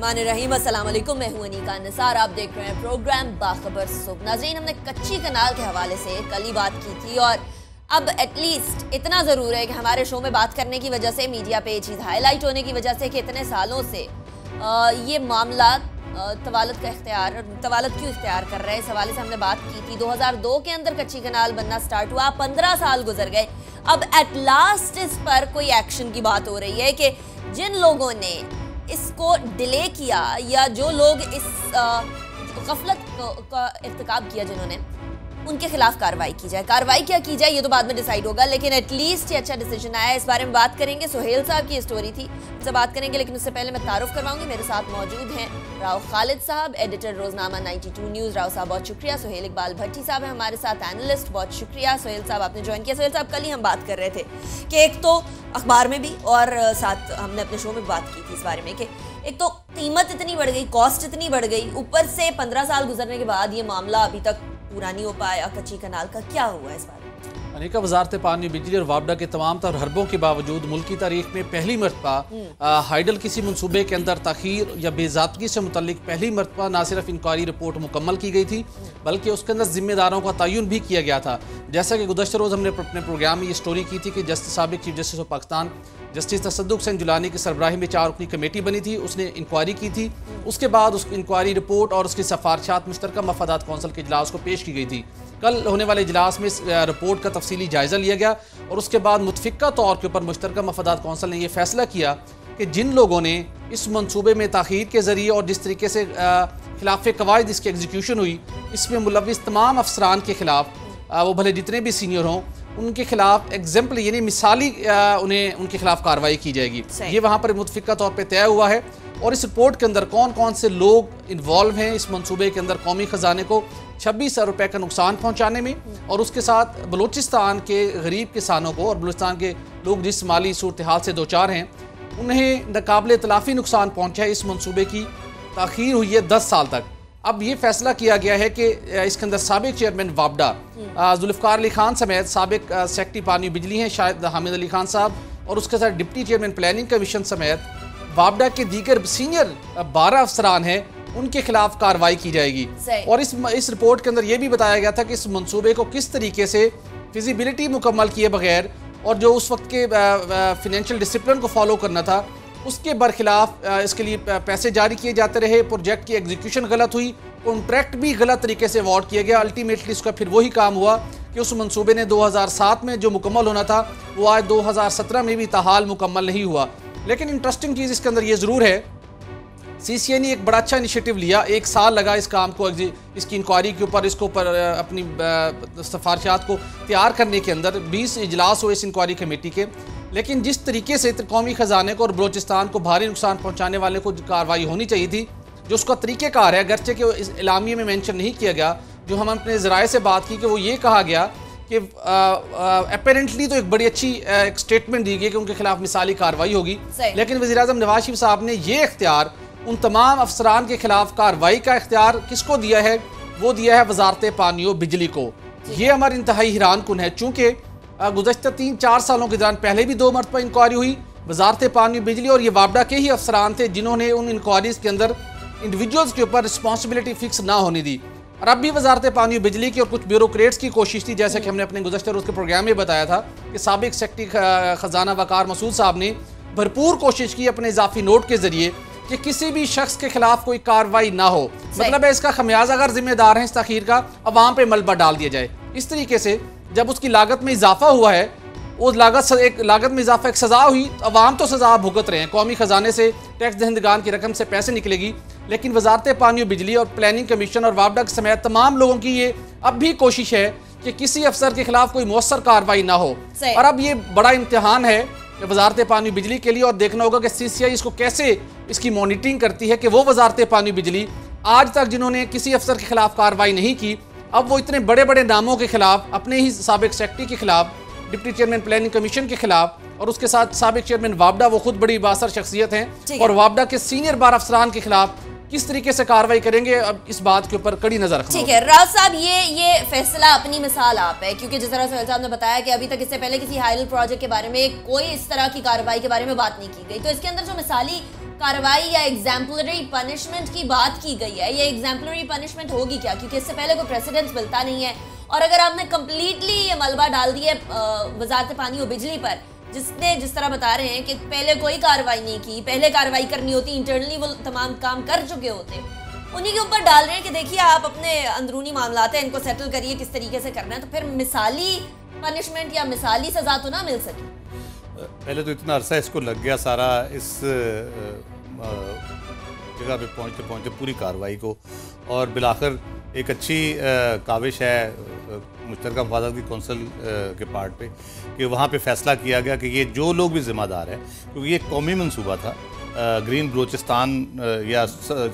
الرحمن الرحیم، السلام علیکم، میں ہوں انیکا نثار آپ دیکھ رہے ہیں پروگرام باخبر صبح۔ ناظرین، ہم نے کچی کنال کے حوالے سے کل ہی بات کی تھی اور اب ایٹ لیسٹ اتنا ضرور ہے کہ ہمارے شو میں بات کرنے کی وجہ سے میڈیا پہ یہ چیز ہائی لائٹ ہونے کی وجہ سے کہ اتنے سالوں سے یہ معاملات طوالت کا اختیار، طوالت کیوں اختیار کر رہے ہیں؟ اس حوالے سے ہم نے بات کی تھی۔ دو ہزار دو کے اندر کچی کنال بننا سٹارٹ ہوا، پندرہ سال گزر گئے۔ اب ایٹ لاسٹ اس پر کوئی ایکشن کی بات ہو رہی ہے کہ جن لوگوں نے اس کو ڈیلے کیا یا جو لوگ اس غفلت کا ارتکاب کیا جنہوں نے۔ ان کے خلاف کاروائی کی جائے۔ کاروائی کیا کی جائے یہ تو بعد میں ڈیسائیڈ ہوگا، لیکن ایٹ لیسٹ یہ اچھا ڈیسیجن آیا۔ ہے اس بارے میں بات کریں گے۔ سہیل صاحب کی اسٹوری تھی۔ ان سے بات کریں گے، لیکن اس سے پہلے میں تعارف کرواؤں گی۔ میرے ساتھ موجود ہیں راؤ خالد صاحب ایڈیٹر روزنامہ نائنٹی ٹو نیوز۔ راؤ صاحب بہت شکریہ۔ سہیل اقبال بھٹی صاحب ہیں ہمارے ساتھ اینالسٹ بہت شکریہ۔ سہیل صاحب آپ نے جوائن کیا۔ سہیل صاحب، کل ہی ہم بات کر رہے تھے کہ ایک تو اخبار میں بھی اور ساتھ ہم نے اپنے شو میں بات کی تھی اس بارے میں کہ ایک تو قیمت اتنی بڑھ گئی کاسٹ اتنی بڑھ گئی۔ اوپر سے پندرہ سال گزرنے کے بعد یہ معاملہ ابھی تک پورا نہیں ہو پایا کچی کنال کا کیا ہوا اس بارے انیکا، وزارت پانی بجلی اور وابڈا کے تمام تر حربوں کے باوجود ملکی تاریخ میں پہلی مرتبہ ہائیڈل کسی منصوبے کے اندر تاخیر یا بے ذاتگی سے متعلق پہلی مرتبہ نہ صرف انکوائری رپورٹ مکمل کی گئی تھی، بلکہ اس کے اندر ذمہ داروں کا تعین بھی کیا گیا تھا۔ جیسا کہ گزشتہ روز ہم نے اپنے پروگرام میں یہ سٹوری کی تھی کہ جسٹس سابق chief justice of Pakistan justice Tassaduq سنگ جلانی کی سربراہی میں چار رکنی کمیٹی بنی تھی، اس نے انکوائری کی تھی۔ اس کے بعد اس انکوائری رپورٹ اور اس کی سفارشات مشترکہ مفادات کونسل کے اجلاس کو پیش کی گئی تھی۔ کل ہونے والے اجلاس میں اس رپورٹ کا تفصیلی جائزہ لیا گیا اور اس کے بعد متفقہ طور کے اوپر مشترکہ مفادات کونسل نے یہ فیصلہ کیا کہ جن لوگوں نے اس منصوبے میں تاخیر کے ذریعے اور جس طریقے سے خلاف قواعد اس کی ایگزیکیوشن ہوئی، اس میں ملوث تمام افسران کے خلاف وہ بھلے جتنے بھی سینئر ہوں ان کے خلاف ایگزمپل یعنی مثالی انہیں ان کے خلاف کاروائی کی جائے گی۔ یہ وہاں پر متفقہ طور پہ طے ہوا ہے۔ اور اس رپورٹ کے اندر کون کون سے لوگ انوالو ہیں اس منصوبے کے اندر قومی خزانے کو چھبیس ہزار روپے کا نقصان پہنچانے میں۔ اور اس کے ساتھ بلوچستان کے غریب کسانوں کو اور بلوچستان کے لوگ جس مالی صورتحال سے دوچار ہیں انہیں ناقابل اطلافی نقصان پہنچا ہے اس منصوبے کی تاخیر ہوئی ہے دس سال تک۔ اب یہ فیصلہ کیا گیا ہے کہ اس کے اندر سابق چیئرمین وابڈا ذوالفقار علی خان سمیت سابق سیکٹری پانی بجلی ہیں شاید حامد علی خان صاحب اور اس کے ساتھ ڈپٹی چیئرمین پلاننگ کمیشن سمیت وابڈا کے دیگر سینئر بارہ افسران ہیں ان کے خلاف کاروائی کی جائے گی۔ اور اس اس رپورٹ کے اندر یہ بھی بتایا گیا تھا کہ اس منصوبے کو کس طریقے سے فیزیبلٹی مکمل کیے بغیر اور جو اس وقت کے فینینشل ڈسپلن کو فالو کرنا تھا اس کے برخلاف اس کے لیے پیسے جاری کیے جاتے رہے، پروجیکٹ کی ایگزیکیوشن غلط ہوئی کنٹریکٹ بھی غلط طریقے سے وارڈ کیا گیا۔ الٹیمیٹلی اس کا پھر وہی کام ہوا کہ اس منصوبے نے دو ہزار سات میں جو مکمل ہونا تھا، وہ آج دو ہزار سترہ میں بھی تاحال مکمل نہیں ہوا۔ لیکن انٹرسٹنگ چیز اس کے اندر یہ ضرور ہے سی سی اے نے ایک بڑا اچھا انیشیٹو لیا۔ ایک سال لگا اس کام کو اس کی انکوائری کے اوپر، اس کو اوپر اپنی سفارشات کو تیار کرنے کے اندر۔ بیس اجلاس ہوئے اس انکوائری کمیٹی کے۔ لیکن جس طریقے سے قومی خزانے کو اور بلوچستان کو بھاری نقصان پہنچانے والے کو کاروائی ہونی چاہیے تھی جو اس کا طریقہ کار ہے اگرچہ کہ اس اعلامیے میں مینشن نہیں کیا گیا جو ہم اپنے ذرائع سے بات کی کہ وہ یہ کہا گیا کہ اپیرنٹلی تو ایک بڑی اچھی ایک سٹیٹمنٹ دی گئی کہ ان کے خلاف مثالی کاروائی ہوگی۔ لیکن وزیراعظم نواز شریف صاحب نے یہ اختیار ان تمام افسران کے خلاف کاروائی کا اختیار کس کو دیا ہے؟ وہ دیا ہے وزارت پانی و بجلی کو۔ جی۔ یہ ہمارے انتہائی حیران کن ہے چونکہ گزشتہ تین چار سالوں کے دوران پہلے بھی دو مرتبہ انکوائری ہوئی۔ وزارت پانی بجلی اور یہ وابڈا کے ہی افسران تھے جنہوں نے ان انکوائریز کے اندر انڈیویجولز کے اوپر رسپانسبلٹی فکس نہ ہونے دی۔ اور اب بھی وزارت پانی و بجلی کی اور کچھ بیوروکریٹس کی کوشش تھی جیسے کہ ہم نے اپنے گزشتہ روز کے پروگرام میں بتایا تھا کہ سابق سیکٹری خزانہ وقار مسعود صاحب نے بھرپور کوشش کی اپنے اضافی نوٹ کے ذریعے کہ کسی بھی شخص کے خلاف کوئی کاروائی نہ ہو۔ مطلب ہے اس کا خمیازہ اگر ذمہ دار ہیں اس تاخیر کا عوام پہ ملبہ ڈال دیا جائے۔ اس طریقے سے جب اس کی لاگت میں اضافہ ہوا ہے وہ لاگت ایک لاگت میں اضافہ ایک سزا ہوئی عوام تو سزا بھگت رہے ہیں۔ قومی خزانے سے ٹیکس دہندگان کی رقم سے پیسے نکلے گی لیکن وزارت پانی و بجلی اور پلاننگ کمیشن اور وابڈا کے سمیت تمام لوگوں کی یہ اب بھی کوشش ہے کہ کسی افسر کے خلاف کوئی مؤثر کاروائی نہ ہو۔ اور اب یہ بڑا امتحان ہے وزارت پانی بجلی کے لیے اور دیکھنا ہوگا کہ سی سی آئی اس کو کیسے اس کی مانیٹرنگ کرتی ہے کہ وہ وزارت پانی بجلی آج تک جنہوں نے کسی افسر کے خلاف کاروائی نہیں کی اب وہ اتنے بڑے بڑے ناموں کے خلاف اپنے ہی سابق سیکٹری کے خلاف ڈپٹی چیئرمین پلاننگ کمیشن کے خلاف اور اس کے ساتھ سابق چیئرمین وابڈا وہ خود بڑی باثر شخصیت ہیں اور وابڈا کے سینئر بار افسران کے خلاف کس طریقے سے کاروائی کریں گے؟ اب اس بات کے اوپر کڑی نظر رکھنا ٹھیک ہے راز صاحب یہ یہ فیصلہ اپنی مثال آپ ہے کیونکہ جس طرح سہیل صاحب نے بتایا کہ ابھی تک اس سے پہلے کسی ہائل پروجیکٹ کے بارے میں کوئی اس طرح کی کاروائی کے بارے میں بات نہیں کی گئی۔ تو اس کے اندر جو مثالی کاروائی یا ایگزامپلری پنشمنٹ کی بات کی گئی ہے یہ ایگزامپلری پنشمنٹ ہوگی کیا؟ کیونکہ اس سے پہلے کوئی پریسیڈنٹ ملتا نہیں ہے۔ اور اگر آپ نے کمپلیٹلی یہ ملبہ ڈال دی ہے وزارت پانی و بجلی پر جس نے جس طرح بتا رہے ہیں کہ پہلے کوئی کاروائی نہیں کی، پہلے کاروائی کرنی ہوتی انٹرنلی وہ تمام کام کر چکے ہوتے۔ انہی کے اوپر ڈال رہے ہیں کہ دیکھیے آپ اپنے اندرونی معاملات ہیں، ان کو سیٹل کریے، کس طریقے سے کرنا ہے، تو پھر مثالی پنشمنٹ یا مثالی سزا تو نہ مل سکے۔ پہلے تو اتنا عرصہ اس کو لگ گیا سارا، اس جگہ پہ پہنچتے پہنچتے پوری کاروائی کو اور بلاخر ایک اچھی کاوش ہے مشترکہ مفادات کونسل کے پارٹ پہ کہ وہاں پہ فیصلہ کیا گیا کہ یہ جو لوگ بھی ذمہ دار ہیں، کیونکہ یہ قومی منصوبہ تھا گرین بلوچستان یا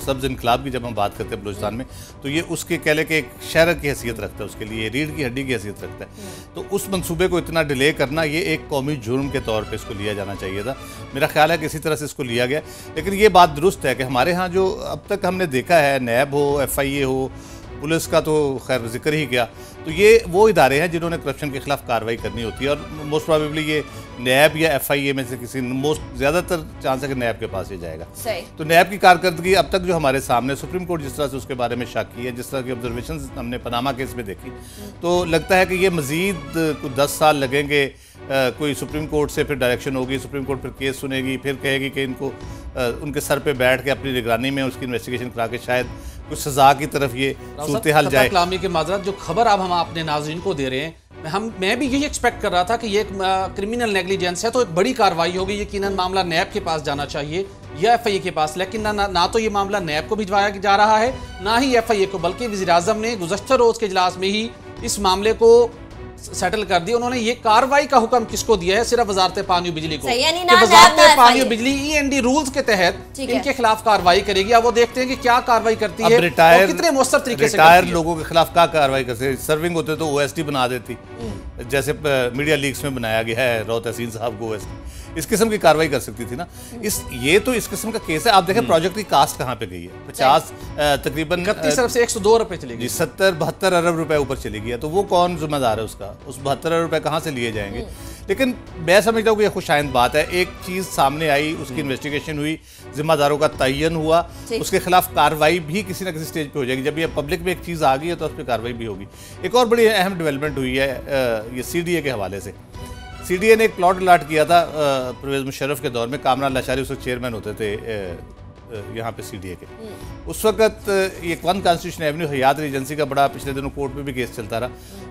سبز انقلاب کی جب ہم بات کرتے ہیں بلوچستان میں، تو یہ اس کے کہہ لے کہ ایک شہر کی حیثیت رکھتا ہے، اس کے لیے ریڑھ کی ہڈی کی حیثیت رکھتا ہے۔ تو اس منصوبے کو اتنا ڈیلے کرنا، یہ ایک قومی جرم کے طور پہ اس کو لیا جانا چاہیے تھا۔ میرا خیال ہے کہ اسی طرح سے اس کو لیا گیا۔ لیکن یہ بات درست ہے کہ ہمارے ہاں جو اب تک ہم نے دیکھا ہے، نیب ہو ایف آئی اے ہو، پولیس کا تو خیر ذکر ہی کیا۔ تو یہ وہ ادارے ہیں جنہوں نے کرپشن کے خلاف کاروائی کرنی ہوتی ہے اور موسٹ پرابیبلی یہ نیب یا ایف آئی اے میں سے کسی موسٹ زیادہ تر چانس ہے کہ نیب کے پاس یہ جائے گا۔ تو نیب کی کارکردگی اب تک جو ہمارے سامنے سپریم کورٹ جس طرح سے اس کے بارے میں شک کی ہے جس طرح کی آبزرویشن ہم نے پناما کیس میں دیکھی۔ تو لگتا ہے کہ یہ مزید دس سال لگیں گے کوئی سپریم کورٹ سے پھر ڈائریکشن ہوگی سپریم کورٹ پھر کیس سنے گی پھر کہے گی کہ ان کو ان کے سر پہ بیٹھ کے اپنی نگرانی میں اس کی انویسٹیگیشن کرا کے شاید کچھ سزا کی طرف یہ صورتحال جائے۔ کلامی کے معذرت جو خبر اب ہم اپنے ناظرین کو دے رہے ہیں ہم میں بھی یہی ایکسپیکٹ کر رہا تھا کہ یہ ایک کرمینل نیگلیجنس ہے تو ایک بڑی کاروائی ہوگی یقیناً معاملہ نیب کے پاس جانا چاہیے یا ایف آئی اے کے پاس۔ لیکن نہ تو یہ معاملہ نیب کو بھجوایا جا رہا ہے نہ ہی ایف آئی اے کو بلکہ وزیراعظم نے گزشتہ روز کے اجلاس میں ہی اس معاملے کو سیٹل کر دی انہوں نے یہ کاروائی کا حکم کس کو دیا ہے؟ صرف وزارت پانی و بجلی کو۔ یعنی کہ وزارت پانی و بجلی ای این ڈی رولز کے تحت ان کے خلاف کاروائی کرے گی۔ اب وہ دیکھتے ہیں کہ کیا کاروائی کرتی ہے اور کتنے مؤثر طریقے سے ریٹائر لوگوں کے خلاف کیا کاروائی کرتے ہیں سرونگ ہوتے تو او ایس ٹی بنا دیتی۔ جیسے میڈیا لیکس میں بنایا گیا ہے رو تحسین صاحب کو او ایس ٹی اس قسم کی کاروائی کر سکتی تھی نا۔ اس یہ تو اس قسم کا کیس ہے۔ آپ دیکھیں پروجیکٹ کی کاسٹ کہاں پہ گئی ہے۔ پچاس تقریباً ایک سو دو روپے چلے گی۔ ستر بہتر ارب روپے اوپر چلی گئی ہے تو وہ کون ذمہ دار ہے اس کا؟ اس بہتر ارب روپے کہاں سے لیے جائیں گے؟ لیکن میں سمجھتا ہوں کہ یہ خوش آئند بات ہے۔ ایک چیز سامنے آئی اس کی انویسٹیگیشن ہوئی ذمہ داروں کا تعین ہوا۔ اس کے خلاف کاروائی بھی کسی نہ کسی سٹیج پہ ہو جائے گی۔ جب یہ پبلک میں ایک چیز آ گئی ہے تو اس پہ کاروائی بھی ہوگی۔ ایک اور بڑی اہم ڈیولپمنٹ ہوئی ہے یہ سی ڈی اے کے حوالے سے۔ سی ڈی اے نے ایک پلاٹ الاٹ کیا تھا پرویز مشرف کے دور میں کامران لاشاری اس وقت چیئرمین ہوتے تھے یہاں پہ سی ڈی اے کے۔ اس وقت یہ ون کانسٹیٹیوشن ایونیو حیات ایجنسی کا بڑا پچھلے دنوں کورٹ میں بھی کیس چلتا رہا۔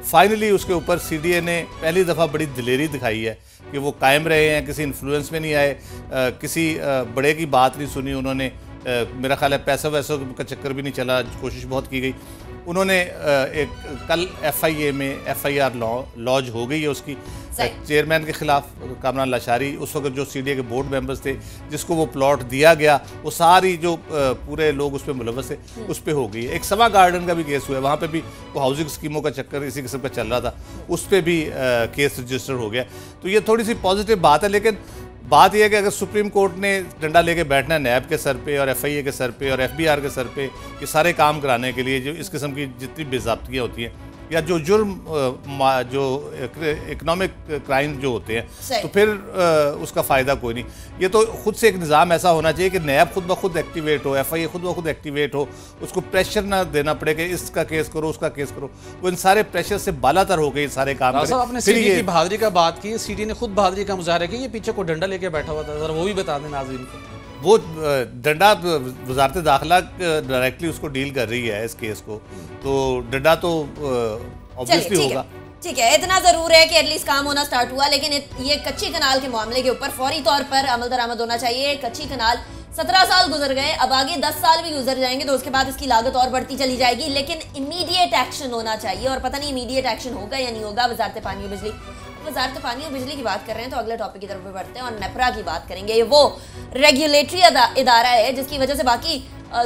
فائنلی اس کے اوپر سی ڈی اے نے پہلی دفعہ بڑی دلیری دکھائی ہے کہ وہ قائم رہے ہیں کسی انفلوئنس میں نہیں آئے کسی بڑے کی بات نہیں سنی انہوں نے۔ میرا خیال ہے پیسہ ویسوں کا چکر بھی نہیں چلا کوشش بہت کی گئی۔ انہوں نے ایک کل ایف آئی اے میں ایف آئی آر لانچ ہو گئی ہے اس کی۔ چیئرمین کے خلاف کامران لاشاری اس وقت جو سی ڈی اے کے بورڈ ممبرز تھے جس کو وہ پلاٹ دیا گیا وہ ساری جو پورے لوگ اس پہ ملوث تھے اس پہ ہو گئی ایک سوا گارڈن کا بھی کیس ہوا ہے وہاں پہ بھی وہ ہاؤسنگ اسکیموں کا چکر اسی قسم کا چل رہا تھا۔ اس پہ بھی کیس رجسٹر ہو گیا۔ تو یہ تھوڑی سی پازیٹیو بات ہے لیکن بات یہ ہے کہ اگر سپریم کورٹ نے ڈنڈا لے کے بیٹھنا ہے نیب کے سر پہ اور ایف آئی اے کے سر پہ اور ایف بی آر کے سر پہ یہ سارے کام کرانے کے لیے جو اس قسم کی جتنی بے ضابطگیاں ہوتی ہیں یا جو جرم جو اکنامک کرائم جو ہوتے ہیں تو پھر اس کا فائدہ کوئی نہیں۔ یہ تو خود سے ایک نظام ایسا ہونا چاہیے کہ نیب خود بخود ایکٹیویٹ ہو ایف آئی اے خود بخود ایکٹیویٹ ہو اس کو پریشر نہ دینا پڑے کہ اس کا کیس کرو اس کا کیس کرو۔ وہ ان سارے پریشر سے بالا تر ہو گئے سارے کام آپ نے سی ڈی کی بہادری کا بات کی سی ڈی نے خود بہادری کا مظاہرہ کیا یہ پیچھے کو ڈنڈا لے کے بیٹھا ہوا تھا۔ وہ بھی بتا دیں ناظرین کو۔ وہ ڈنڈا وزارت داخلہ ڈائریکٹلی اس کو ڈیل کر رہی ہے اس کیس کو۔ تو ڈنڈا تو آبویسلی ہوگا۔ ٹھیک ہے اتنا ضرور ہے کہ ایٹ لیسٹ کام ہونا سٹارٹ ہوا لیکن یہ کچی کنال کے معاملے کے اوپر فوری طور پر عمل درآمد ہونا چاہیے۔ کچی کنال سترہ سال گزر گئے اب آگے دس سال بھی گزر جائیں گے تو اس کے بعد اس کی لاگت اور بڑھتی چلی جائے گی لیکن امیڈیٹ ایکشن ہونا چاہیے اور پتہ نہیں امیڈیٹ ایکشن ہوگا یا نہیں ہوگا۔ وزارت پانی و بجلی وزارت پانی اور بجلی کی بات کر رہے ہیں تو اگلے ٹاپک کی طرف بڑھتے ہیں اور نیپرا کی بات کریں گے۔ یہ وہ ریگولیٹری ادارہ ہے جس کی وجہ سے باقی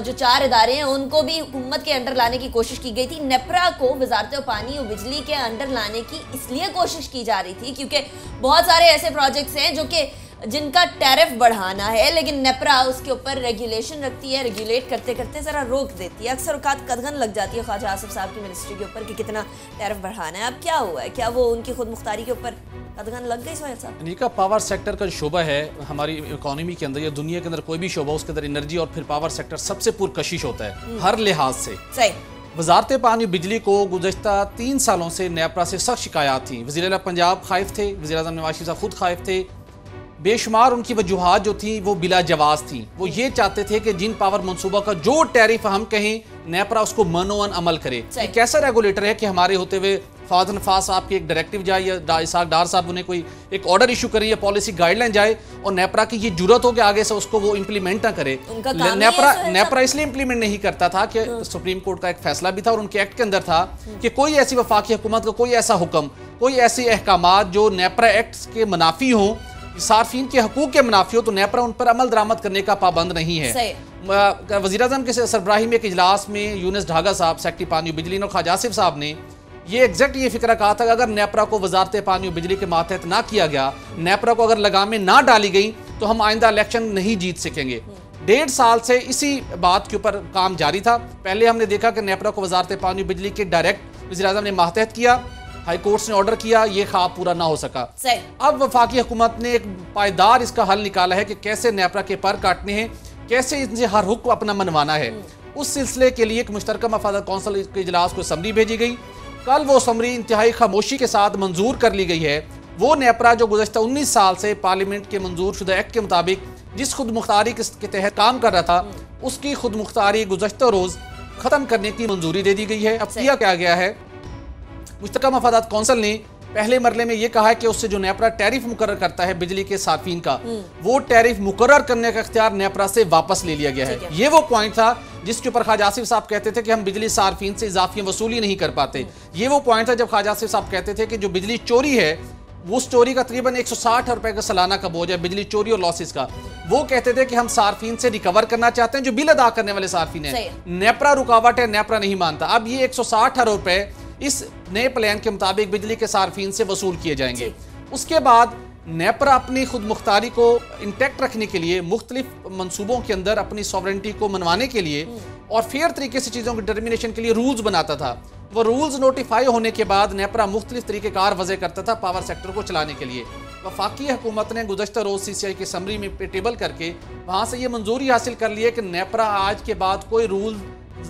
جو چار ادارے ہیں ان کو بھی حکومت کے انڈر لانے کی کوشش کی گئی تھی۔ نیپرا کو وزارت پانی اور بجلی کے انڈر لانے کی اس لیے کوشش کی جا رہی تھی کیونکہ بہت سارے ایسے پروجیکٹس ہیں جو کہ جن کا ٹیرف بڑھانا ہے لیکن نیپرا اس کے اوپر ریگولیشن رکھتی ہے ریگولیٹ کرتے کرتے ذرا روک دیتی ہے۔ اکثر اوقات قدغن لگ جاتی ہے خواجہ آصف صاحب کی منسٹری کے اوپر کہ کتنا ٹیرف بڑھانا ہے۔ اب کیا ہوا ہے؟ کیا وہ ان کی خود مختاری کے اوپر قدغن لگ گئی سوہیل صاحب؟ انیکا پاور سیکٹر کا شعبہ ہے ہماری اکانومی کے اندر یا دنیا کے اندر کوئی بھی شعبہ اس کے اندر انرجی اور پھر پاور سیکٹر سب سے پرکشش ہوتا ہے ہر لحاظ سے۔ صحیح۔ وزارت پانی بجلی کو گزشتہ تین سالوں سے نیپرا سے سخت شکایات تھیں۔ وزیر اعلیٰ پنجاب خائف تھے وزیر اعظم نواز شریف صاحب خود خائف تھے۔ بے شمار ان کی وجوہات جو تھیں وہ بلا جواز تھیں۔ وہ یہ چاہتے تھے کہ جن پاور منصوبہ کا جو ٹیرف ہم کہیں نیپرا اس کو منوان عمل کرے۔ ایک ایسا ریگولیٹر ہے کہ ہمارے ہوتے ہوئے فاض نفاذ صاحب کی ایک ڈائریکٹیو جائے یا اساق ڈار صاحب انہیں کوئی ایک آرڈر ایشو کریں یا پالیسی گائیڈ لائن جائے اور نیپرا کی یہ جرت ہو کہ آگے سے اس کو وہ امپلیمنٹ نہ کرے۔ نیپرا سہیل نیپرا اس لیے امپلیمنٹ نہیں کرتا تھا کہ سپریم کورٹ کا ایک فیصلہ بھی تھا اور ان کے ایکٹ کے اندر تھا کہ کوئی ایسی وفاقی حکومت کا کوئی ایسا حکم کوئی ایسی احکامات جو نیپرا ایکٹ کے منافی ہوں صارفین کے حقوق کے منافی ہو تو نیپرا ان پر عمل درآمد کرنے کا پابند نہیں ہے۔ صحیح۔ وزیر اعظم کے سربراہی میں ایک اجلاس میں یونس ڈھاگا صاحب سیکٹری پانی و بجلی اور خواجہ آصف صاحب نے یہ ایگزیکٹ یہ فکرہ کہا تھا کہ اگر نیپرا کو وزارت پانی و بجلی کے ماتحت نہ کیا گیا نیپرا کو اگر لگامیں نہ ڈالی گئی تو ہم آئندہ الیکشن نہیں جیت سکیں گے۔ ڈیڑھ سال سے اسی بات کے اوپر کام جاری تھا۔ پہلے ہم نے دیکھا کہ نیپرا کو وزارت پانی و بجلی کے ڈائریکٹ وزیر اعظم نے ماتحت کیا۔ ہائی کورٹس نے آرڈر کیا یہ خواب پورا نہ ہو سکا۔ اب وفاقی حکومت نے ایک پائیدار اس کا حل نکالا ہے کہ کیسے نیپرا کے پر کاٹنے ہیں کیسے ان سے ہر حکم اپنا منوانا ہے۔ اس سلسلے کے لیے ایک مشترکہ مفادات کونسل کے اجلاس کو اسمبلی بھیجی گئی۔ کل وہ اسمبلی انتہائی خاموشی کے ساتھ منظور کر لی گئی ہے۔ وہ نیپرا جو گزشتہ انیس سال سے پارلیمنٹ کے منظور شدہ ایکٹ کے مطابق جس خود مختاری کے تحت کام کر رہا تھا اس کی خود مختاری گزشتہ روز ختم کرنے کی منظوری دے دی گئی ہے۔ اب کیا کیا گیا ہے؟ مشترکہ مفادات کونسل نے پہلے مرلے میں یہ کہا ہے کہ اس سے جو نیپرا ٹیرف مقرر کرتا ہے بجلی کے صارفین کا وہ ٹیرف مقرر کرنے کا اختیار نیپرا سے واپس لے لیا گیا ہے۔ یہ وہ پوائنٹ تھا جس کے اوپر خواجہ آصف صاحب کہتے تھے کہ ہم بجلی صارفین سے اضافی وصولی نہیں کر پاتے۔ یہ وہ پوائنٹ تھا جب خواجہ آصف صاحب کہتے تھے کہ جو بجلی چوری ہے اس چوری کا تقریباً ایک سو ساٹھ روپے کا سالانہ کا بوجھ ہے بجلی چوری اور لاسز کا۔ وہ کہتے تھے کہ ہم صارفین سے ریکور کرنا چاہتے ہیں جو بل ادا کرنے والے صارفین ہیں۔ نیپرا رکاوٹ ہے نیپرا نہیں مانتا۔ اب یہ ایک سو ساٹھ روپے اس نئے پلان کے مطابق بجلی کے صارفین سے وصول کیے جائیں گے۔ اس کے بعد نیپرا اپنی خود مختاری کو انٹیکٹ رکھنے کے لیے مختلف منصوبوں کے اندر اپنی سوورنٹی کو منوانے کے لیے اور فیئر طریقے سے چیزوں کی ڈٹرمنیشن کے لیے رولز بناتا تھا۔ وہ رولز نوٹیفائی ہونے کے بعد نیپرا مختلف طریقہ کار وضع کرتا تھا پاور سیکٹر کو چلانے کے لیے۔ وفاقی حکومت نے گزشتہ روز سی سی آئی کے سمری میں ٹیبل کر کے وہاں سے یہ منظوری حاصل کر لی ہے کہ نیپرا آج کے بعد کوئی رول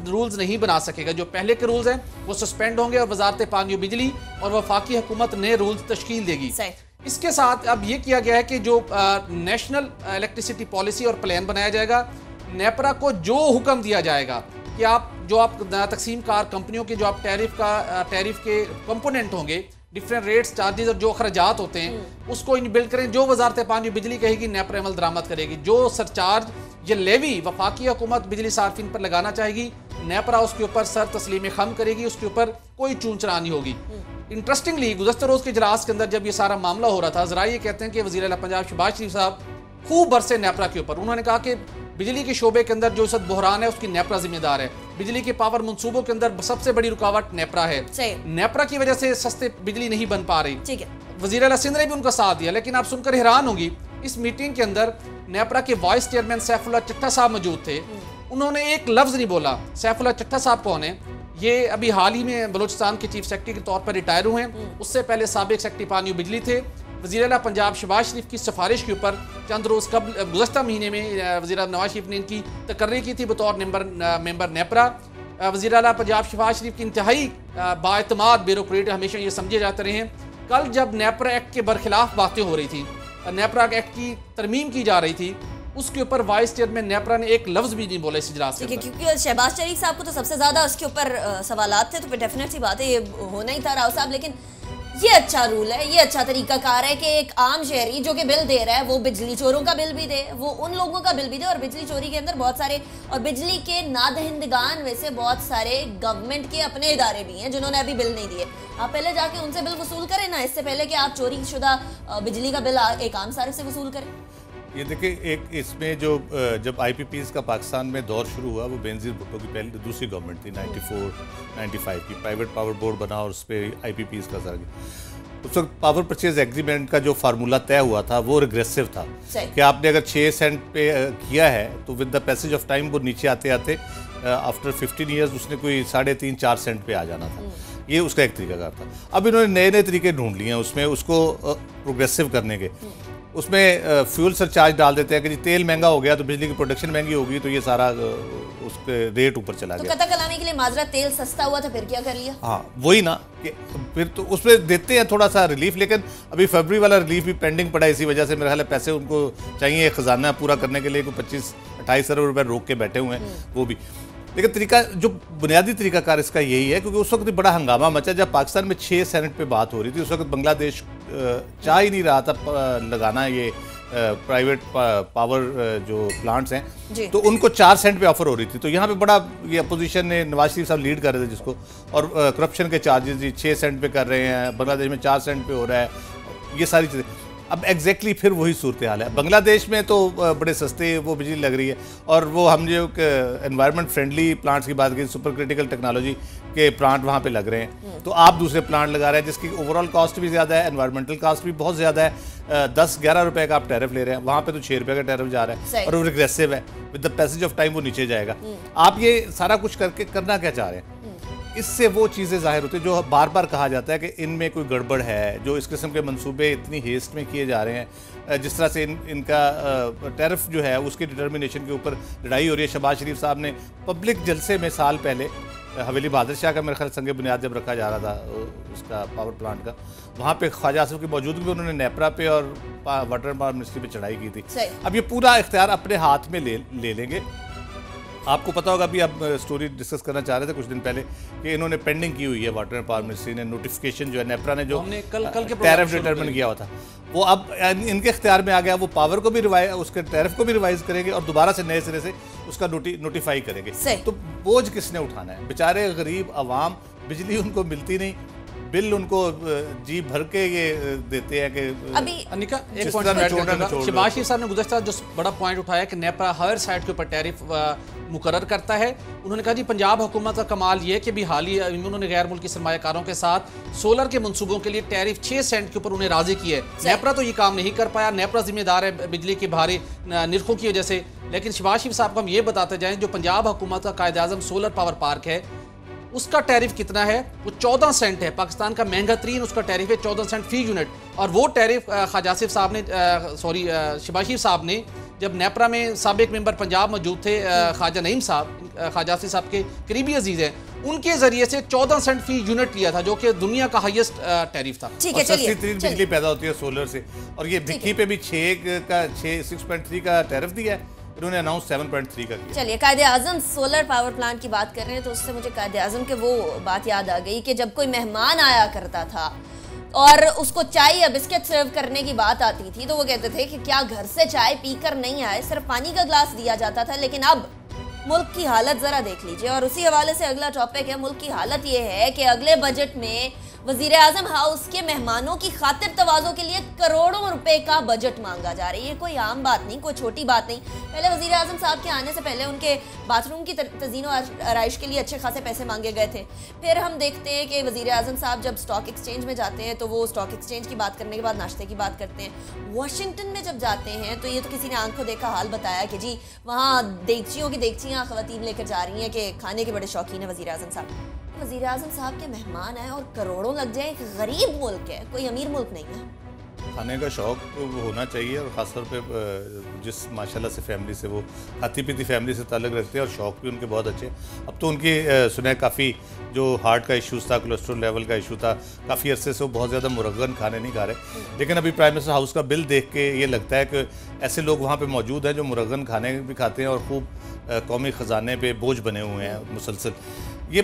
رولز نہیں بنا سکے گا۔ جو پہلے کے رولز ہیں وہ سسپینڈ ہوں گے اور وزارت پانی و بجلی اور وفاقی حکومت نئے رولز تشکیل دے گی۔ اس کے ساتھ اب یہ کیا گیا ہے کہ جو نیشنل الیکٹریسٹی پالیسی اور پلان بنایا جائے گا نیپرا کو جو حکم دیا جائے گا کہ آپ جو آپ تقسیم کار کمپنیوں کے جو آپ ٹیرف کا ٹیرف کے کمپوننٹ ہوں گے ڈفرینٹ ریٹس چارجز اور جو اخراجات ہوتے ہیں اس کو ان بلڈ کریں جو وزارت پانی بجلی کہے گی نیپرا عمل درآمد کرے گی۔ جو سرچارج یہ لیوی وفاقی حکومت بجلی صارفین پر لگانا چاہے گی نیپرا اس کے اوپر سر تسلیم خم کرے گی اس کے اوپر کوئی چون چرا نہیں ہوگی انٹرسٹنگلی گزشتہ روز کے اجلاس کے اندر جب یہ سارا معاملہ ہو رہا تھا ذرائع یہ کہتے ہیں کہ وزیر اعلیٰ پنجاب شہباز شریف صاحب خوب برسے نیپرا کے اوپر انہوں نے کہا کہ بجلی کے شعبے کے اندر جو اس وقت بحران ہے اس کی نیپرا ذمہ دار ہے۔ بجلی کے پاور منصوبوں کے اندر سب سے بڑی رکاوٹ نیپرا ہے۔ نیپرا کی وجہ سے سستے بجلی نہیں بن پا رہی۔ ٹھیک ہے۔ وزیر اعلیٰ سندھ نے بھی ان کا ساتھ دیا لیکن آپ سن کر حیران ہوں گی اس میٹنگ کے اندر نیپرا کے وائس چیئرمین سیف اللہ چٹھا صاحب موجود تھے۔ انہوں نے ایک لفظ نہیں بولا۔ سیف اللہ چٹھا صاحب کون ہیں؟ یہ ابھی حال ہی میں بلوچستان کے چیف سیکٹری کے طور پر ریٹائر ہوئے ہیں۔ اس سے پہلے سابق سیکٹری پانی و بجلی تھے۔ وزیر اعلیٰ پنجاب شہباز شریف کی سفارش کے اوپر چند روز قبل گزشتہ مہینے میں وزیر اعلیٰ نواز شریف نے ان کی تقرری کی تھی بطور ممبر ممبر نیپرا۔ وزیر اعلیٰ پنجاب شہباز شریف کی انتہائی با اعتماد بیوروکریٹ ہمیشہ یہ سمجھے جاتے رہے ہیں۔ کل جب نیپرا ایکٹ کے برخلاف باتیں ہو رہی تھی نیپرا ایکٹ کی ترمیم کی جا رہی تھی اس کے اوپر وائس چیئرمین نیپرا نے ایک لفظ بھی نہیں بولا اس اجلاس کے کیونکہ شہباز شریف صاحب کو تو سب سے زیادہ اس کے اوپر سوالات تھے تو پھر ڈیفینیٹ سی بات ہے یہ ہونا ہی تھا راؤ صاحب لیکن یہ اچھا رول ہے، یہ اچھا طریقہ کار ہے کہ ایک عام شہری جو کہ بل دے رہا ہے، وہ بجلی چوروں کا بل بھی دے، وہ ان لوگوں کا بل بھی دے اور بجلی چوری کے اندر بہت سارے، اور بجلی کے نادہندگان میں سے بہت سارے گورنمنٹ کے اپنے ادارے بھی ہیں جنہوں نے ابھی بل نہیں دیے۔ آپ پہلے جا کے ان سے بل وصول کریں نا، اس سے پہلے کہ آپ چوری شدہ بجلی کا بل ایک عام سارے سے وصول کریں۔ یہ دیکھیں ایک اس میں جو جب آئی پی پیز کا پاکستان میں دور شروع ہوا وہ بینزیر بھٹو کی پہلی دوسری گورنمنٹ تھی نائنٹی فور نائنٹی فائیو کی پرائیویٹ پاور بورڈ بنا اور اس پہ آئی پی پیز کا سر اس وقت پاور پرچیز ایگریمنٹ کا جو فارمولہ طے ہوا تھا وہ ریگریسو تھا۔ کہ آپ نے اگر چھ سینٹ پہ کیا ہے تو with the passage of time وہ نیچے آتے آتے آفٹر ففٹین ایئرز اس نے کوئی ساڑھے تین چار سینٹ پہ آ جانا تھا۔ یہ اس کا ایک طریقہ کار تھا۔ اب انہوں نے نئے نئے طریقے ڈھونڈ لیے ہیں اس میں اس کو پروگریسو کرنے کے۔ اس میں فیول سر چارج ڈال دیتے ہیں کہ جی تیل مہنگا ہو گیا تو بجلی کی پروڈکشن مہنگی ہوگی تو یہ سارا اس کے ریٹ اوپر چلا گیا۔ قطع کلامی کے لیے معذرت تیل سستا ہوا تھا پھر کیا کر لیا؟ ہاں وہی نا کہ پھر تو اس میں دیتے ہیں تھوڑا سا ریلیف لیکن ابھی فیبری والا ریلیف بھی پینڈنگ پڑا ہے اسی وجہ سے میرے خیال ہے پیسے ان کو چاہیے خزانہ پورا کرنے کے لیے کوئی پچیس اٹھائیس ارب روپے روک کے بیٹھے ہوئے ہیں وہ بھی۔ لیکن طریقہ جو بنیادی طریقہ کار اس کا یہی ہے کیونکہ اس وقت بڑا ہنگامہ مچا جب پاکستان میں چھ سینٹ پہ بات ہو رہی تھی اس وقت بنگلہ دیش چاہ ہی نہیں رہا تھا لگانا یہ پرائیویٹ پاور جو پلانٹس ہیں جی۔ تو ان کو چار سینٹ پہ آفر ہو رہی تھی۔ تو یہاں پہ بڑا یہ اپوزیشن نے نواز شریف صاحب لیڈ کر رہے تھے جس کو۔ اور کرپشن کے چارجز جی چھ سینٹ پہ کر رہے ہیں بنگلہ دیش میں چار سینٹ پہ ہو رہا ہے یہ ساری چیزیں۔ اب ایگزیکٹلی پھر وہی صورتحال ہے۔ بنگلہ دیش میں تو بڑے سستے وہ بجلی لگ رہی ہے۔ اور وہ ہم جو انوائرمنٹ فرینڈلی پلانٹس کی بات کی سپر کرٹیکل ٹیکنالوجی کے پلانٹ وہاں پہ لگ رہے ہیں۔ تو آپ دوسرے پلانٹ لگا رہے ہیں جس کی اوور آل کاسٹ بھی زیادہ ہے انوائرمنٹل کاسٹ بھی بہت زیادہ ہے۔ دس گیارہ روپے کا آپ ٹیرف لے رہے ہیں وہاں پہ تو چھ روپے کا ٹیرف جا رہا ہے۔ اور وہ ریگریسو ہے۔ With the passage of time وہ نیچے جائے گا۔ آپ یہ سارا کچھ کر کے کرنا کیا چاہ رہے ہیں؟ اس سے وہ چیزیں ظاہر ہوتی ہیں جو بار بار کہا جاتا ہے کہ ان میں کوئی گڑبڑ ہے جو اس قسم کے منصوبے اتنی ہیسٹ میں کیے جا رہے ہیں۔ جس طرح سے ان کا ٹیرف جو ہے اس کی ڈٹرمنیشن کے اوپر لڑائی ہو رہی ہے۔ شہباز شریف صاحب نے پبلک جلسے میں سال پہلے حویلی بہادر شاہ کا میرے خیال سنگ بنیاد جب رکھا جا رہا تھا اس کا پاور پلانٹ کا وہاں پہ خواجہ آصف کی موجودگی میں انہوں نے نیپرا پہ اور واٹر پاور منسٹری پہ چڑھائی کی تھی۔ اب یہ پورا اختیار اپنے ہاتھ میں لے لیں گے۔ آپ کو پتا ہوگا ابھی آپ سٹوری ڈسکس کرنا چاہ رہے تھے کچھ دن پہلے کہ انہوں نے پینڈنگ کی ہوئی ہے واٹر اینڈ پاور منسٹری نے نوٹیفکیشن جو ہے نیپرا نے جو ٹیرف ڈیٹرمنٹ کیا ہوا تھا۔ وہ اب ان کے اختیار میں آ گیا وہ پاور کو بھی ریوائز اس کے ٹیرف کو بھی ریوائز کریں گے اور دوبارہ سے نئے سرے سے اس کا نوٹیفائی کریں گے۔ تو بوجھ کس نے اٹھانا ہے؟ بیچارے غریب عوام بجلی ان کو ملتی نہیں۔ بل ان کو جی بھر کے یہ دیتے ہیں کہ ابھی انکا ایک پوائنٹ شباز شریف صاحب نے گزشتہ جو بڑا پوائنٹ اٹھایا کہ نیپرا ہر سائٹ کے اوپر ٹیرف مقرر کرتا ہے۔ انہوں نے کہا جی پنجاب حکومت کا کمال یہ کہ بھی حالی انہوں نے غیر ملکی سرمایہ کاروں کے ساتھ سولر کے منصوبوں کے لیے ٹیرف چھ سینٹ کے اوپر انہیں راضی کی ہے نیپرا تو یہ کام نہیں کر پایا۔ نیپرا ذمہ دار ہے بجلی کے بھاری نرخوں کی وجہ سے۔ لیکن شباز شریف صاحب کو ہم یہ بتاتے جائیں جو پنجاب حکومت کا Quaid Azam solar power park ہے اس کا ٹیرف کتنا ہے؟ وہ چودہ سینٹ ہے۔ پاکستان کا مہنگا ترین اس کا ٹیرف ہے چودہ سینٹ فی یونٹ۔ اور وہ ٹیرف خواجہ آصف صاحب نے سوری شباشیف صاحب نے جب نیپرا میں سابق ممبر پنجاب موجود تھے خواجہ نعیم صاحب خواجہ آصف صاحب کے قریبی عزیز ہیں ان کے ذریعے سے چودہ سینٹ فی یونٹ لیا تھا جو کہ دنیا کا ہائیسٹ ٹیرف تھا۔ اور سستی ترین بجلی پیدا ہوتی ہے سولر سے۔ اور یہ بھکی پہ بھی چھ کا چھ سکس پوائنٹ تھری کا ٹیرف دیا ہے۔ انہوں نے اناؤنس سیون پوائنٹ تھری کا کیا چلیے، Quaid Azam solar power plant کی بات کر رہے ہیں تو اس سے مجھے قائد اعظم کے وہ بات یاد آ گئی کہ جب کوئی مہمان آیا کرتا تھا اور اس کو چائے یا بسکٹ سرو کرنے کی بات آتی تھی تو وہ کہتے تھے کہ کیا گھر سے چائے پی کر نہیں آئے؟ صرف پانی کا گلاس دیا جاتا تھا، لیکن اب ملک کی حالت ذرا دیکھ لیجیے۔ اور اسی حوالے سے اگلا ٹاپک ہے، ملک کی حالت یہ ہے کہ اگلے بجٹ میں وزیر اعظم ہاؤس کے مہمانوں کی خاطر توازوں کے لیے کروڑوں روپے کا بجٹ مانگا جا رہا ہے۔ یہ کوئی عام بات نہیں، کوئی چھوٹی بات نہیں۔ پہلے وزیر اعظم صاحب کے آنے سے پہلے ان کے باتھ روم کی تزین و آرائش کے لیے اچھے خاصے پیسے مانگے گئے تھے۔ پھر ہم دیکھتے ہیں کہ وزیر اعظم صاحب جب سٹاک ایکسچینج میں جاتے ہیں تو وہ سٹاک ایکسچینج کی بات کرنے کے بعد، ناشتے کی بات کرتے ہیں۔ واشنگٹن میں جب جاتے ہیں تو یہ تو کسی نے آنکھوں دیکھا، حال بتایا کہ جی وہاں دیگچیوں کی دیگچیاں خواتین لے کر جا رہی ہیں کہ کھانے کے بڑے شوقین ہیں وزیر اعظم صاحب۔ وزیر اعظم صاحب کے مہمان ہیں اور کروڑوں لگ جائیں ایک غریب ملک ہے، کوئی امیر ملک نہیں ہے۔ کھانے کا شوق ہونا چاہیے اور خاص طور پہ جس ماشاءاللہ سے فیملی سے وہ کھاتی پیتی فیملی سے تعلق رکھتے ہیں اور شوق بھی ان کے بہت اچھے اب تو ان کی سنیں، کافی جو ہارٹ کا ایشوز تھا کولیسٹرول لیول کا ایشو تھا، کافی عرصے سے وہ بہت زیادہ مرغن کھانے نہیں کھا رہے۔ لیکن ابھی پرائم منسٹر ہاؤس کا بل دیکھ کے یہ لگتا ہے کہ ایسے لوگ وہاں پہ موجود ہیں جو مرغن کھانے بھی کھاتے ہیں اور خوب قومی خزانے پہ بوجھ بنے ہوئے ہیں، مسلسل۔ یہ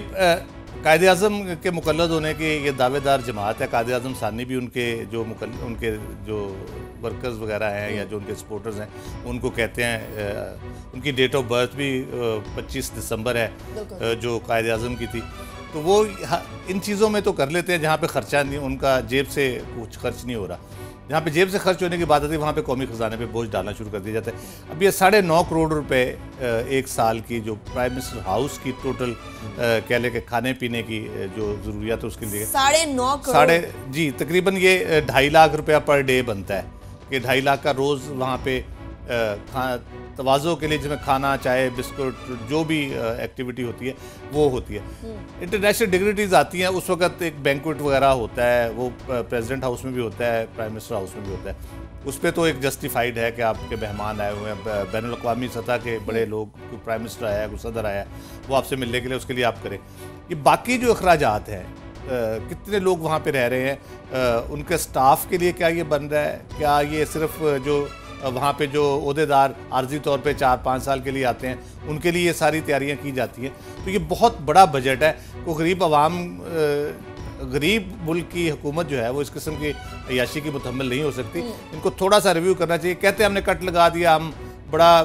قائد اعظم کے مقلد ہونے کی یہ دعوے دار جماعت ہے قائد اعظم ثانی بھی ان کے جو ان کے جو ورکرز وغیرہ ہیں یا جو ان کے سپورٹرز ہیں ان کو کہتے ہیں ان کی ڈیٹ آف برتھ بھی پچیس دسمبر ہے جو قائد اعظم کی تھی۔ تو وہ ان چیزوں میں تو کر لیتے ہیں جہاں پہ خرچہ نہیں ان کا جیب سے کچھ خرچ نہیں ہو رہا۔ جہاں پہ جیب سے خرچ ہونے کی بات آتی ہے وہاں پہ قومی خزانے پہ بوجھ ڈالنا شروع کر دیا جاتا ہے۔ اب یہ ساڑھے نو کروڑ روپے ایک سال کی جو پرائم منسٹر ہاؤس کی ٹوٹل کہہ لے کہ کھانے پینے کی جو ضروریات ہے اس کے لیے۔ ساڑھے نو کروڑ؟ ساڑھے جی تقریباً یہ ڈھائی لاکھ روپیہ پر ڈے بنتا ہے۔ کہ ڈھائی لاکھ کا روز وہاں پہ توازوں کے لیے جس میں کھانا چائے بسکٹ جو بھی ایکٹیویٹی ہوتی ہے وہ ہوتی ہے۔ انٹرنیشنل ڈگریٹیز آتی ہیں اس وقت ایک بینکوٹ وغیرہ ہوتا ہے وہ پریزیڈنٹ ہاؤس میں بھی ہوتا ہے پرائم منسٹر ہاؤس میں بھی ہوتا ہے۔ اس پہ تو ایک جسٹیفائڈ ہے کہ آپ کے مہمان آئے ہوئے ہیں۔ بین الاقوامی سطح کے بڑے لوگ کوئی پرائم منسٹر آیا ہے کوئی صدر آیا ہے وہ آپ سے ملنے کے لیے اس کے لیے آپ کریں۔ یہ باقی جو اخراجات ہیں کتنے لوگ وہاں پہ رہ رہے ہیں ان کے سٹاف کے لیے کیا یہ بن رہا ہے؟ کیا یہ صرف جو وہاں پہ جو عہدے دار عارضی طور پہ چار پانچ سال کے لیے آتے ہیں ان کے لیے یہ ساری تیاریاں کی جاتی ہیں۔ تو یہ بہت بڑا بجٹ ہے۔ کوئی غریب عوام غریب ملک کی حکومت جو ہے وہ اس قسم کی عیاشی کی متحمل نہیں ہو سکتی۔ ان کو تھوڑا سا ریویو کرنا چاہیے۔ کہتے ہیں ہم نے کٹ لگا دیا ہم بڑا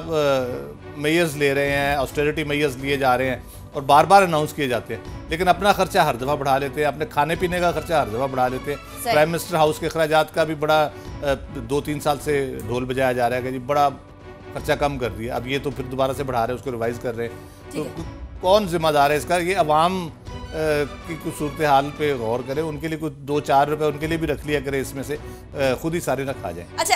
میئرز لے رہے ہیں آسٹریلٹی میئرز لیے جا رہے ہیں۔ اور بار بار اناؤنس کیے جاتے ہیں۔ لیکن اپنا خرچہ ہر دفعہ بڑھا لیتے ہیں اپنے کھانے پینے کا خرچہ ہر دفعہ بڑھا لیتے ہیں۔ پرائم منسٹر ہاؤس کے اخراجات کا بھی بڑا دو تین سال سے ڈھول بجایا جا رہا ہے کہ جی بڑا خرچہ کم کر دیا۔ اب یہ تو پھر دوبارہ سے بڑھا رہے ہیں اس کو ریوائز کر رہے ہیں۔ تو کون ذمہ دار ہے اس کا؟ یہ عوام کی کچھ صورتحال پہ غور کرے۔ ان کے لیے کچھ دو چار روپے ان کے لیے بھی رکھ لیا کرے اس میں سے۔ خود ہی سارے نہ کھا جائیں۔ اچھا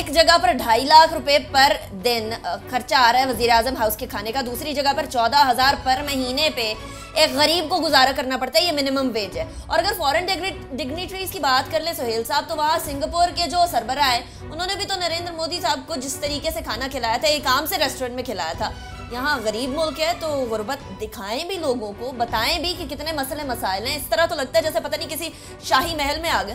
ایک جگہ پر ڈھائی لاکھ روپے پر دن خرچہ آ رہا ہے وزیر اعظم ہاؤس کے کھانے کا۔ دوسری جگہ پر چودہ ہزار پر مہینے پہ ایک غریب کو گزارا کرنا پڑتا ہے، یہ منیمم ویج ہے۔ اور اگر فورن ڈگنیٹریز کی بات کر لیں، سہیل صاحب، تو وہاں سنگاپور کے جو سربراہ ہیں، انہوں نے بھی تو نریندر مودی صاحب کو جس طریقے سے کھانا کھلایا تھا، ایک عام سے ریسٹورنٹ میں کھلایا تھا۔ یہاں غریب ملک ہے، تو غربت دکھائیں بھی لوگوں کو، بتائیں بھی کہ کتنے مسئلے مسائل ہیں۔ اس طرح تو لگتا ہے جیسے پتہ نہیں کسی شاہی محل میں آ گئے۔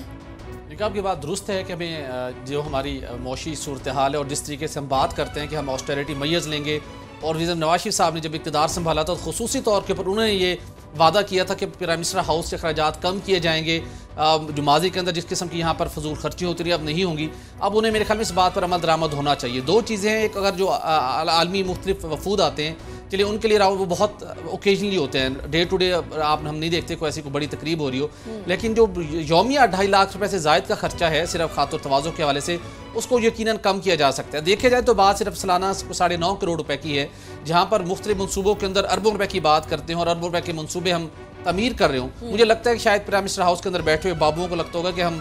آپ کی بات درست ہے کہ ہمیں جو ہماری معاشی صورتحال ہے اور جس طریقے سے ہم بات کرتے ہیں کہ ہم آسٹریلٹی میز لیں گے اور وزیر نواز شریف صاحب نے جب اقتدار سنبھالا تھا، خصوصی طور کے اوپر انہوں نے یہ وعدہ کیا تھا کہ پرائم منسٹر ہاؤس سے اخراجات کم کیے جائیں گے۔ جو ماضی کے اندر جس قسم کی یہاں پر فضول خرچی ہوتی رہی اب نہیں ہوں گی اب انہیں میرے خیال میں اس بات پر عمل درآمد ہونا چاہیے۔ دو چیزیں ہیں ایک اگر جو عالمی مختلف وفود آتے ہیں چلیے ان کے لیے وہ بہت اوکیجنلی ہوتے ہیں۔ ڈے ٹو ڈے آپ ہم نہیں دیکھتے کوئی ایسی کوئی بڑی تقریب ہو رہی ہو۔ لیکن جو یومیہ ڈھائی لاکھ روپے سے زائد کا خرچہ ہے صرف خاطر توازوں کے حوالے سے اس کو یقیناً کم کیا جا سکتا ہے۔ دیکھے جائے تو بات صرف سالانہ ساڑھے نو کروڑ روپے کی ہے جہاں پر مختلف منصوبوں کے اندر اربوں روپے کی بات کرتے ہیں اور اربوں روپے کے منصوبے ہم تعمیر کر رہے ہوں۔ مجھے لگتا ہے کہ شاید پرائم منسٹر ہاؤس کے اندر بیٹھے ہوئے بابوؤں کو لگتا ہوگا کہ ہم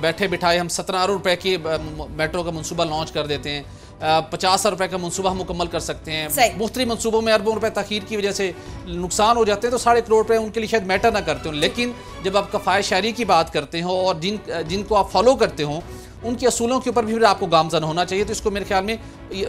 بیٹھے بٹھائے ہم سترہ ارب روپے کی میٹرو کا منصوبہ لانچ کر دیتے ہیں۔ پچاس روپے کا منصوبہ ہم مکمل کر سکتے ہیں۔ مختلف منصوبوں میں اربوں روپے تاخیر کی وجہ سے نقصان ہو جاتے ہیں تو ساڑھے کروڑ روپے ان کے لیے شاید میٹر نہ کرتے ہوں۔ لیکن جب آپ کفایت شہری کی بات کرتے ہوں اور جن جن کو آپ فالو کرتے ہوں ان کے اصولوں کے اوپر بھی آپ کو گامزن ہونا چاہیے۔ تو اس کو میرے خیال میں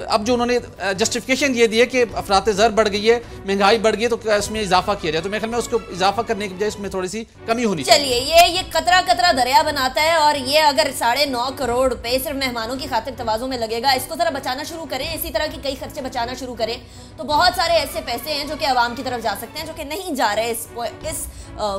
اب جو انہوں نے جسٹیفیکیشن یہ دی ہے کہ افراد زر بڑھ گئی ہے، مہنگائی بڑھ گئی ہے، تو اس میں اضافہ کیا جائے؟ تو میرے خیال میں اس کو اضافہ کرنے کی بجائے اس میں تھوڑی سی کمی ہونی چاہیے۔ چلیے، یہ یہ قطرہ قطرہ دریا بناتا ہے اور یہ اگر ساڑھے نو کروڑ روپے صرف مہمانوں کی خاطر توازوں میں لگے گا، اس کو ذرا بچانا شروع کریں، اسی طرح کی کئی خرچے بچانا شروع کریں، تو بہت سارے ایسے پیسے ہیں جو کہ عوام کی طرف جا سکتے ہیں، جو کہ نہیں جا رہے اس اس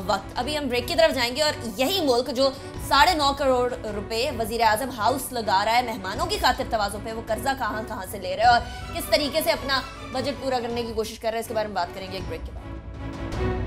وقت۔ ابھی ہم بریک کی طرف جائیں گے اور یہی ملک جو ساڑھے نو کروڑ روپے وزیر اعظم ہاؤس لگا رہا ہے مہمانوں کی خاطر توازوں پہ، وہ قرضہ کہاں کہاں سے لے رہے ہیں اور کس طریقے سے اپنا بجٹ پورا کرنے کی کوشش کر رہے ہیں، اس کے بارے میں بات کریں گے ایک بریک کے بعد۔